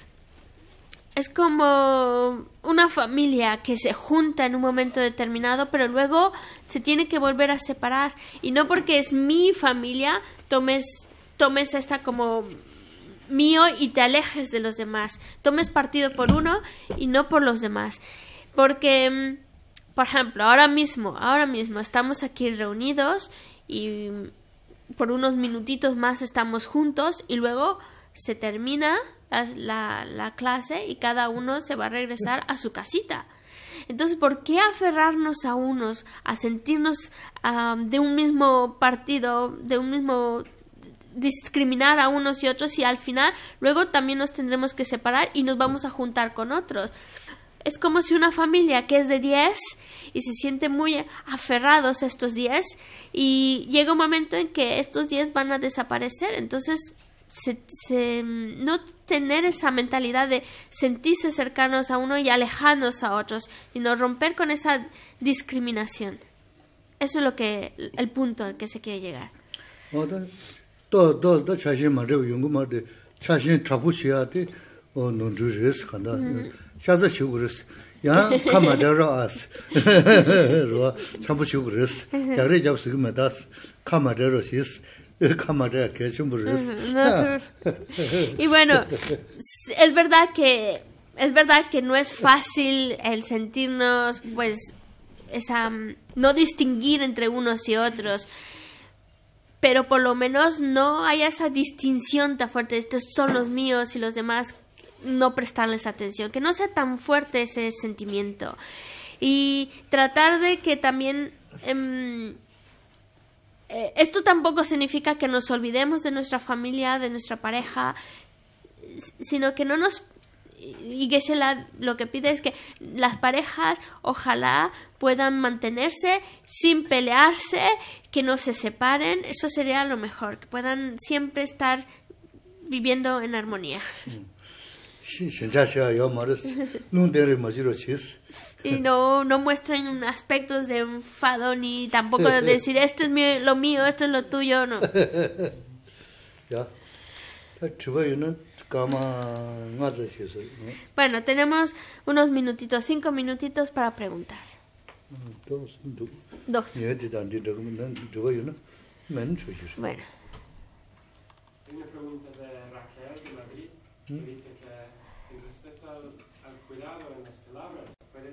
es como una familia que se junta en un momento determinado, pero luego se tiene que volver a separar. Y no porque es mi familia, tomes, tomes esta como mío y te alejes de los demás. Tomes partido por uno y no por los demás. Porque, mm, por ejemplo, ahora mismo, ahora mismo estamos aquí reunidos y por unos minutitos más estamos juntos y luego se termina la, la, la clase y cada uno se va a regresar a su casita. Entonces, ¿por qué aferrarnos a unos, a sentirnos de un mismo partido, de un mismo discriminar a unos y otros y al final luego también nos tendremos que separar y nos vamos a juntar con otros. Es como si una familia que es de 10 y se siente muy aferrados a estos 10 y llega un momento en que estos 10 van a desaparecer. Entonces, se, se- no tener esa mentalidad de sentirse cercanos a uno y alejarnos a otros, sino romper con esa discriminación. Eso es lo que el punto al que se quiere llegar. 어다 또또또 차신 말고 연구 말데 차신 잡으셔야 돼. 어 논주르스 간다. 샤자 치고르스. 야 카마데로 아스 *laughs* 로 참부 쉬고레스 야그래 잡스 그마다스 카마데로 시스 *laughs* *laughs* es *laughs* Y bueno, es verdad que es verdad que no es fácil el sentirnos pues esa mm, no distinguir entre unos y otros. Pero por lo menos no hay esa distinción tan fuerte, estos son los míos y los demás no prestarles atención, que no sea tan fuerte ese sentimiento. Y tratar de que también em, eh, esto tampoco significa que nos olvidemos de nuestra familia, de nuestra pareja, sino que no nos y Geshe-la lo que pide es que las parejas ojalá puedan mantenerse sin pelearse, que no se separen, eso sería lo mejor, que puedan siempre estar viviendo en armonía. *laughs* y no, no muestren aspectos de enfado ni tampoco de *laughs* decir esto es mi, lo mío, esto es lo tuyo, no. *laughs* Ya. Bueno, tenemos unos minutitos, cinco minutitos para preguntas. Dos. Bueno. Una pregunta de Raquel de Madrid.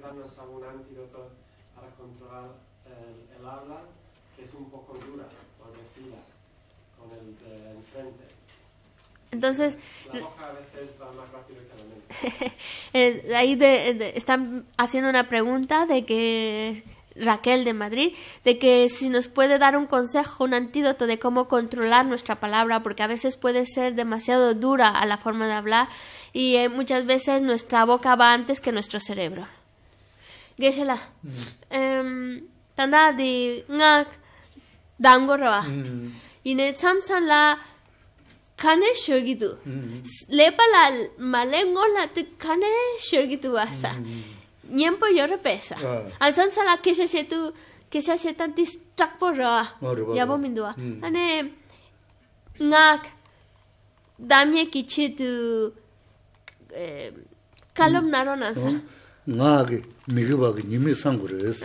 ¿Puede darnos algún antídoto para controlar el, el habla que es un poco dura agresiva con el de enfrente? Entonces, La boca a veces va más rápido que la mente. *laughs* Ahí de- de- están haciendo una pregunta de que Raquel de Madrid, de que si nos puede dar un consejo, un antídoto de cómo controlar nuestra palabra, porque a veces puede ser demasiado dura a la forma de hablar y eh, muchas veces nuestra boca va antes que nuestro cerebro. geshala mm. em tanda de nga dangorwa. Mm. Ine chamsan la khane shogidu. Mm. Lepa la malengo la te khane shogidu asa nyempo yoro pesa al ah. chamsan la kesha shetu kesha shetan ti stak por yabo mindua ane nga damye kichitu kalom naronasa oh. sa. nga게 미그바게 님이 상고레스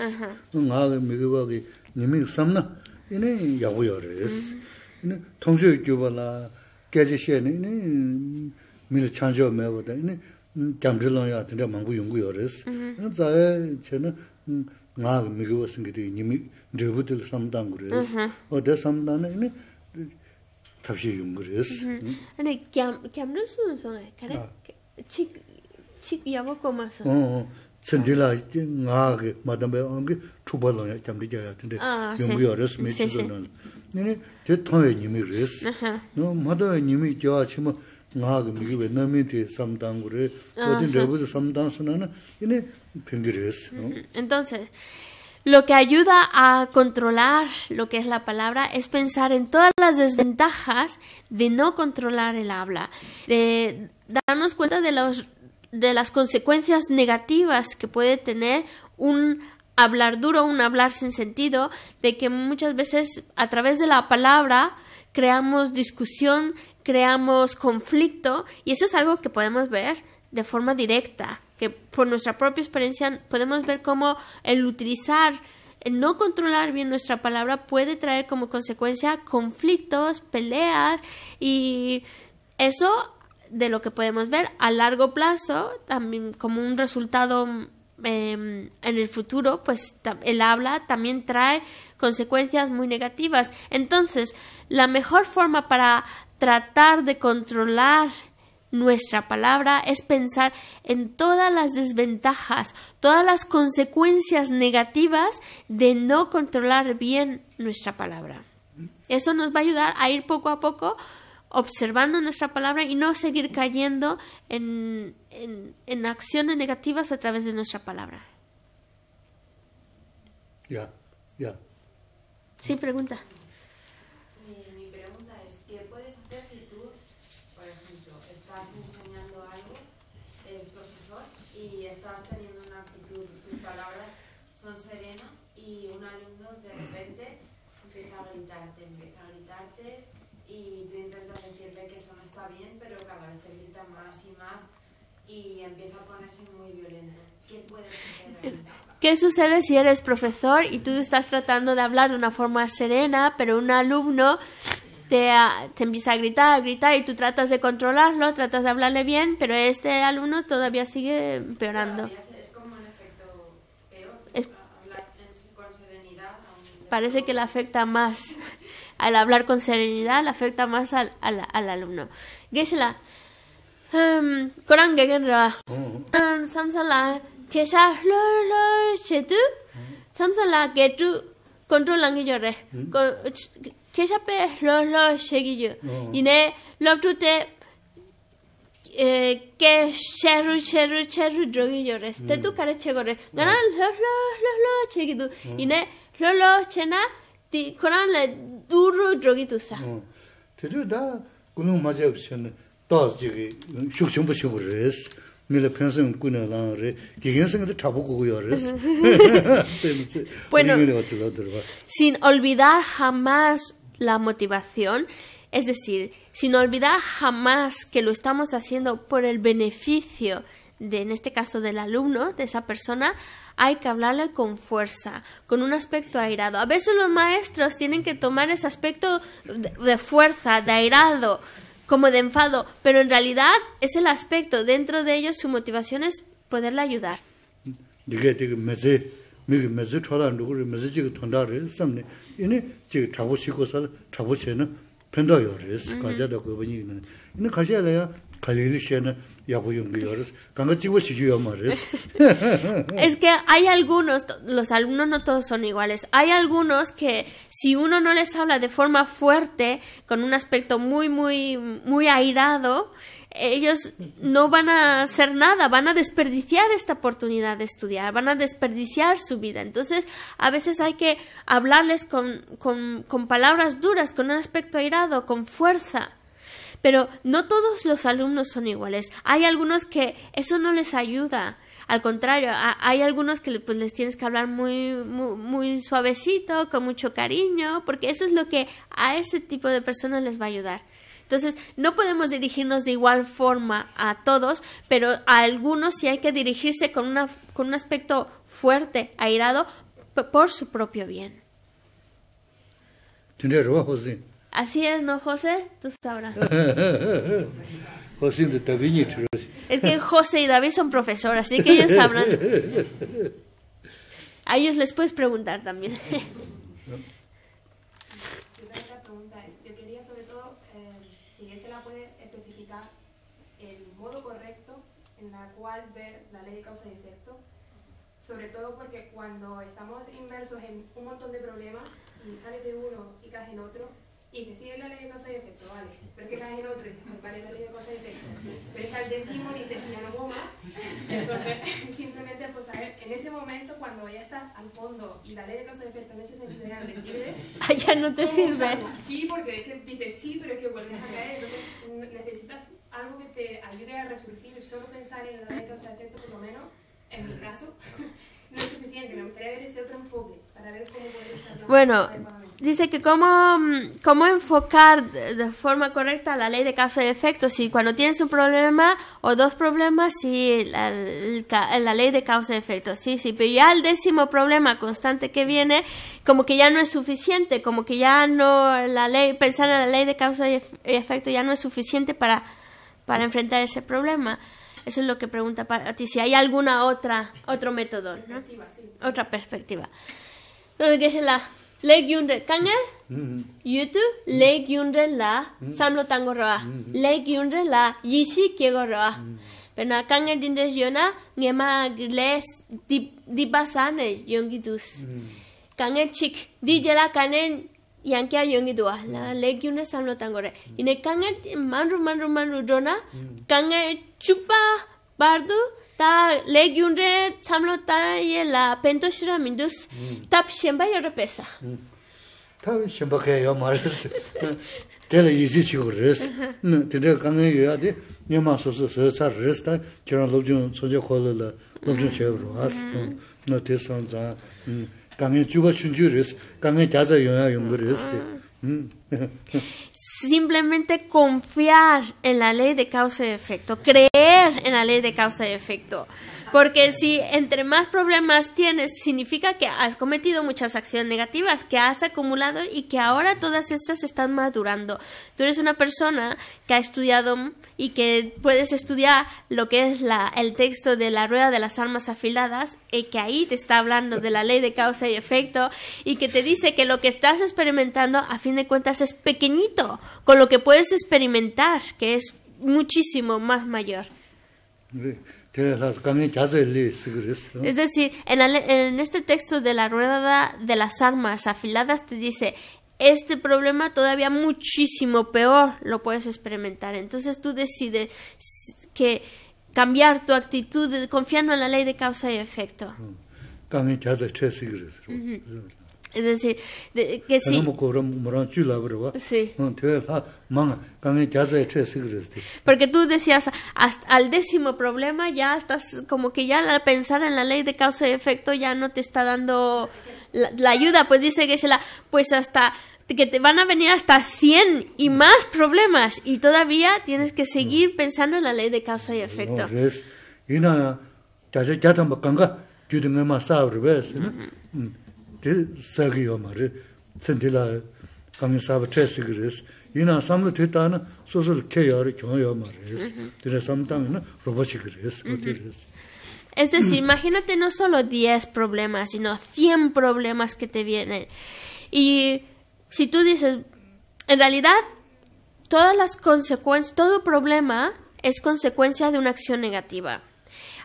nga게 미그바게 님이 삼나 이네 야고요레스 이네 통제 교발라 깨지시에네 이네 밀 찬조 매보다 이네 잠들랑야 근데 망고 연구요레스 자에 저는 nga게 미그바 생기디 님이 저부들 삼당 그레스 어데 삼다네 이네 탑시 연구레스 Ane kiam kiam no sun son eh, kare Ah. chik chik sa. Entonces, lo que ayuda a controlar lo que es la palabra es pensar en todas las desventajas de no controlar el habla, de darnos cuenta de los de las consecuencias negativas que puede tener un hablar duro, un hablar sin sentido, de que muchas veces a través de la palabra creamos discusión, creamos conflicto y eso es algo que podemos ver de forma directa, que por nuestra propia experiencia podemos ver cómo el utilizar, el no controlar bien nuestra palabra puede traer como consecuencia conflictos, peleas y eso de lo que podemos ver a largo plazo, también como un resultado em, en el futuro, pues el habla también trae consecuencias muy negativas. Entonces, la mejor forma para tratar de controlar nuestra palabra es pensar en todas las desventajas, todas las consecuencias negativas de no controlar bien nuestra palabra. Eso nos va a ayudar a ir poco a poco observando nuestra palabra y no seguir cayendo en, en, en acciones negativas a través de nuestra palabra. 야, 야. Sí, pregunta. Mi, mi pregunta es, ¿qué puedes hacer si tú, por ejemplo, estás enseñando algo, eres profesor y estás teniendo una actitud, tus palabras son serenas y un alumno de repente empieza a gritarte, empieza a gritarte y tú intentas decirle que eso no está bien, pero cada vez te grita más y más y empieza a ¿Qué sucede si eres profesor y tú estás tratando de hablar de una forma serena, pero un alumno te, te empieza a gritar, a gritar y tú tratas de controlarlo, tratas de hablarle bien, pero este alumno todavía sigue empeorando? Es, como un efecto peor. Es- hablar en- con serenidad. Parece que le afecta más, al hablar con serenidad, le afecta más al, al, al alumno. Geshe-la, um korang gegen ra um samsala kesha lo lo chetu samsala getu control langi jore kesha pe lo lo shegi jo ine love to te ke cheru cheru cheru drogi jore te tu kare chegore gana lo lo lo lo chegi du ine lo lo chena ti korang la duro drogi tu sa te da kunung ma 맞아 없으면 또 저기 슉슉 슉 그랬어. 밀어 평생 꾸나라래. 기gen생도 타보고 그랬어. *laughs* 제 Bueno. 이게 어떻게 들어봐. sin olvidar jamás la motivación, es decir, sin olvidar jamás que lo estamos haciendo por el beneficio de, en este caso, del alumno, de esa persona, hay que hablarle con fuerza, con un aspecto airado. A veces los maestros tienen que tomar ese aspecto de, de fuerza, de airado, como de enfado, pero en realidad es el aspecto, dentro de ellos su motivación es poderle ayudar. *laughs* Es que hay algunos, los alumnos no todos son iguales, hay algunos que si uno no les habla de forma fuerte, con un aspecto muy, muy, muy airado, ellos no van a hacer nada, van a desperdiciar esta oportunidad de estudiar, van a desperdiciar su vida. Entonces, a veces hay que hablarles con, con, con palabras duras, con un aspecto airado, con fuerza. Pero no todos los alumnos son iguales. Hay algunos que eso no les ayuda. Al contrario, hay algunos que pues, les tienes que hablar muy, muy, suavecito, con mucho cariño, porque eso es lo que a ese tipo de personas les va a ayudar. Entonces, no podemos dirigirnos de igual forma a todos, pero a algunos sí hay que dirigirse con, una, con un aspecto fuerte, airado, por su propio bien. Así es, ¿no, José? Tú sabrás. *laughs* es que José y David son profesores, así que ellos sabrán. A ellos les puedes preguntar también. Yo quería sobre todo si ver la ley de causa y efecto, sobre todo porque cuando estamos inmersos en un montón de problemas y sales de uno y caes en otro, y dices, sí, es la ley de causa y efecto, vale. Pero es que caes en otro y pues vale, es la ley de causa y efecto. Pero es que al décimo dices, ya no puedo más. Entonces, *laughs* simplemente, pues, a ver, en ese momento, cuando ya estás al fondo y la ley de causa y efecto en ese sentido ya sirve, *laughs* Ah, ya no te ¿Cómo sirve. usarlo? Sí, porque de hecho dices sí, pero es que vuelves a caer. Entonces necesitas algo que te ayude a resurgir. Solo pensar en la ley de causa y efecto, por lo menos, en mi caso, no es suficiente. Me gustaría ver ese otro enfoque para ver cómo. Bueno, dice que cómo, mm, cómo enfocar de forma correcta la ley de causa y efecto. Si cuando tienes un problema o dos problemas, sí, la, la ley de causa y efecto. Sí, sí, pero ya el décimo problema constante que viene, como que ya no es suficiente, como que ya no, la ley, pensar en la ley de causa y efecto ya no es suficiente para, para enfrentar ese problema. Eso es lo que pregunta para ti, si hay alguna otra, otro método, ¿no? Perspectiva, sí. otra perspectiva. Entonces, ¿qué es la Lake Yunre? ¿Kange? YouTube, Lake Yunre la Samlo Tango Roa. Lake Yunre la Yishi Kiego Roa. Pero na Kange Dindes Yona, Ngema Les Dibasane Yongidus. Kange Chik, Dijela Kanen yankya yongi duwa la leg yunre samlo tangore ine kanga manru manru manru dona kanga chupa bardu ta leg yunre samlo ta ye la pento shira mindus. Tap shemba yoro pesa. Tap shemba kaya yo maris tela yizi chigo res. Tindre kanga yo ya di nyama soso soyo tsa res ta. Kiran lobjun soja kolo la lobjun shebro as no tesan zang 그랬다. 저런 로중 소저 콜을 로중 쉐브로 왔어. 너 대선자 음 강에 주가 춘주 그랬어. 강에 다자 영야 용 그랬어. Simplemente confiar en la ley de causa y efecto, creer en la ley de causa y efecto. Porque si entre más problemas tienes, significa que has cometido muchas acciones negativas, que has acumulado y que ahora todas estas están madurando. Tú eres una persona que ha estudiado y que puedes estudiar lo que es la, el texto de la rueda de las armas afiladas y que ahí te está hablando de la ley de causa y efecto y que te dice que lo que estás experimentando a fin de cuentas es pequeñito con lo que puedes experimentar que es muchísimo más mayor. Es decir, en, la, en este texto de la rueda de las armas afiladas te dice, este problema todavía muchísimo peor lo puedes experimentar. Entonces tú decides que cambiar tu actitud confiando en la ley de causa y efecto. Es decir, que sí. Porque tú decías, hasta al décimo problema ya estás, como que ya al pensar en la ley de causa y efecto ya no te está dando la, ayuda. Pues dice que pues hasta que te van a venir hasta 100 y más problemas y todavía tienes que seguir pensando en la ley de causa y efecto. De sagi yo ma re tsendi la kangi sabi tre sigi res ina samlu te ta na sosul ke yo re kyun yo ma res dire samtang na robo chigi res Es decir, imagínate no solo 10 problemas, sino 100 problemas que te vienen. Y si tú dices, en realidad, todas las consecuencias, todo problema es consecuencia de una acción negativa.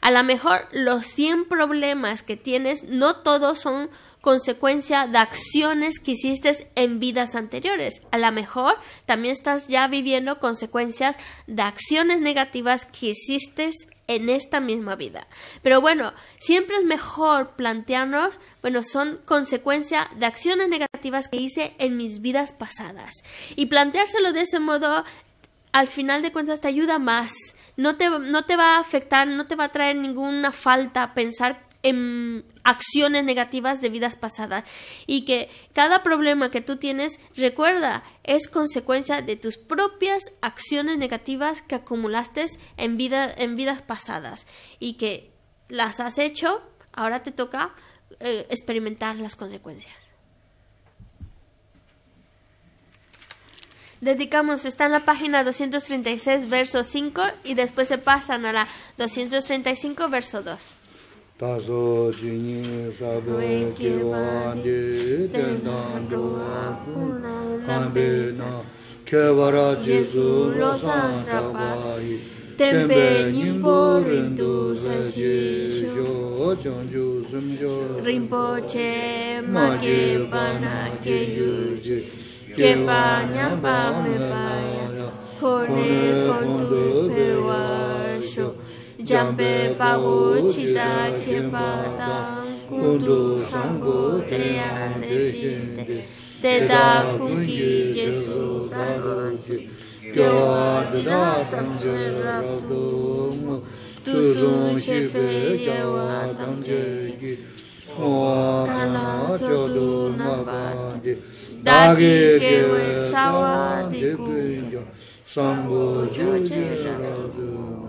A lo mejor los 100 problemas que tienes, no todos son consecuencia de acciones que hiciste en vidas anteriores. A lo mejor también estás ya viviendo consecuencias de acciones negativas que hiciste en esta misma vida. Pero bueno, siempre es mejor plantearnos, bueno, son consecuencia de acciones negativas que hice en mis vidas pasadas. Y planteárselo de ese modo, al final de cuentas, te ayuda más. No te, no te va a afectar, no te va a traer ninguna falta pensar en acciones negativas de vidas pasadas y que cada problema que tú tienes, recuerda, es consecuencia de tus propias acciones negativas que acumulaste en, vida, en vidas pasadas y que las has hecho, ahora te toca eh, experimentar las consecuencias. Dedicamos, está en la página 236, verso 5 y después se pasan a la 235, verso 2. 다소 주니 사베 기완디 덴단도아 군나베나 케바라 제수 로산타바이 템베 님보른도 사시 조정주 숨조 림포체 마게 바나게 유지 케바냐 바메바야 코네 코투 베와쇼. jambe pagu chita kepa tang kundu sangu teyan deshinte teda kungi jesu tangoji kyo dida tamche rabdu tusun shepe yewa tamche ki o kana chodu nabadi dagi kewe tsawa di kukyo sangu joje rabdu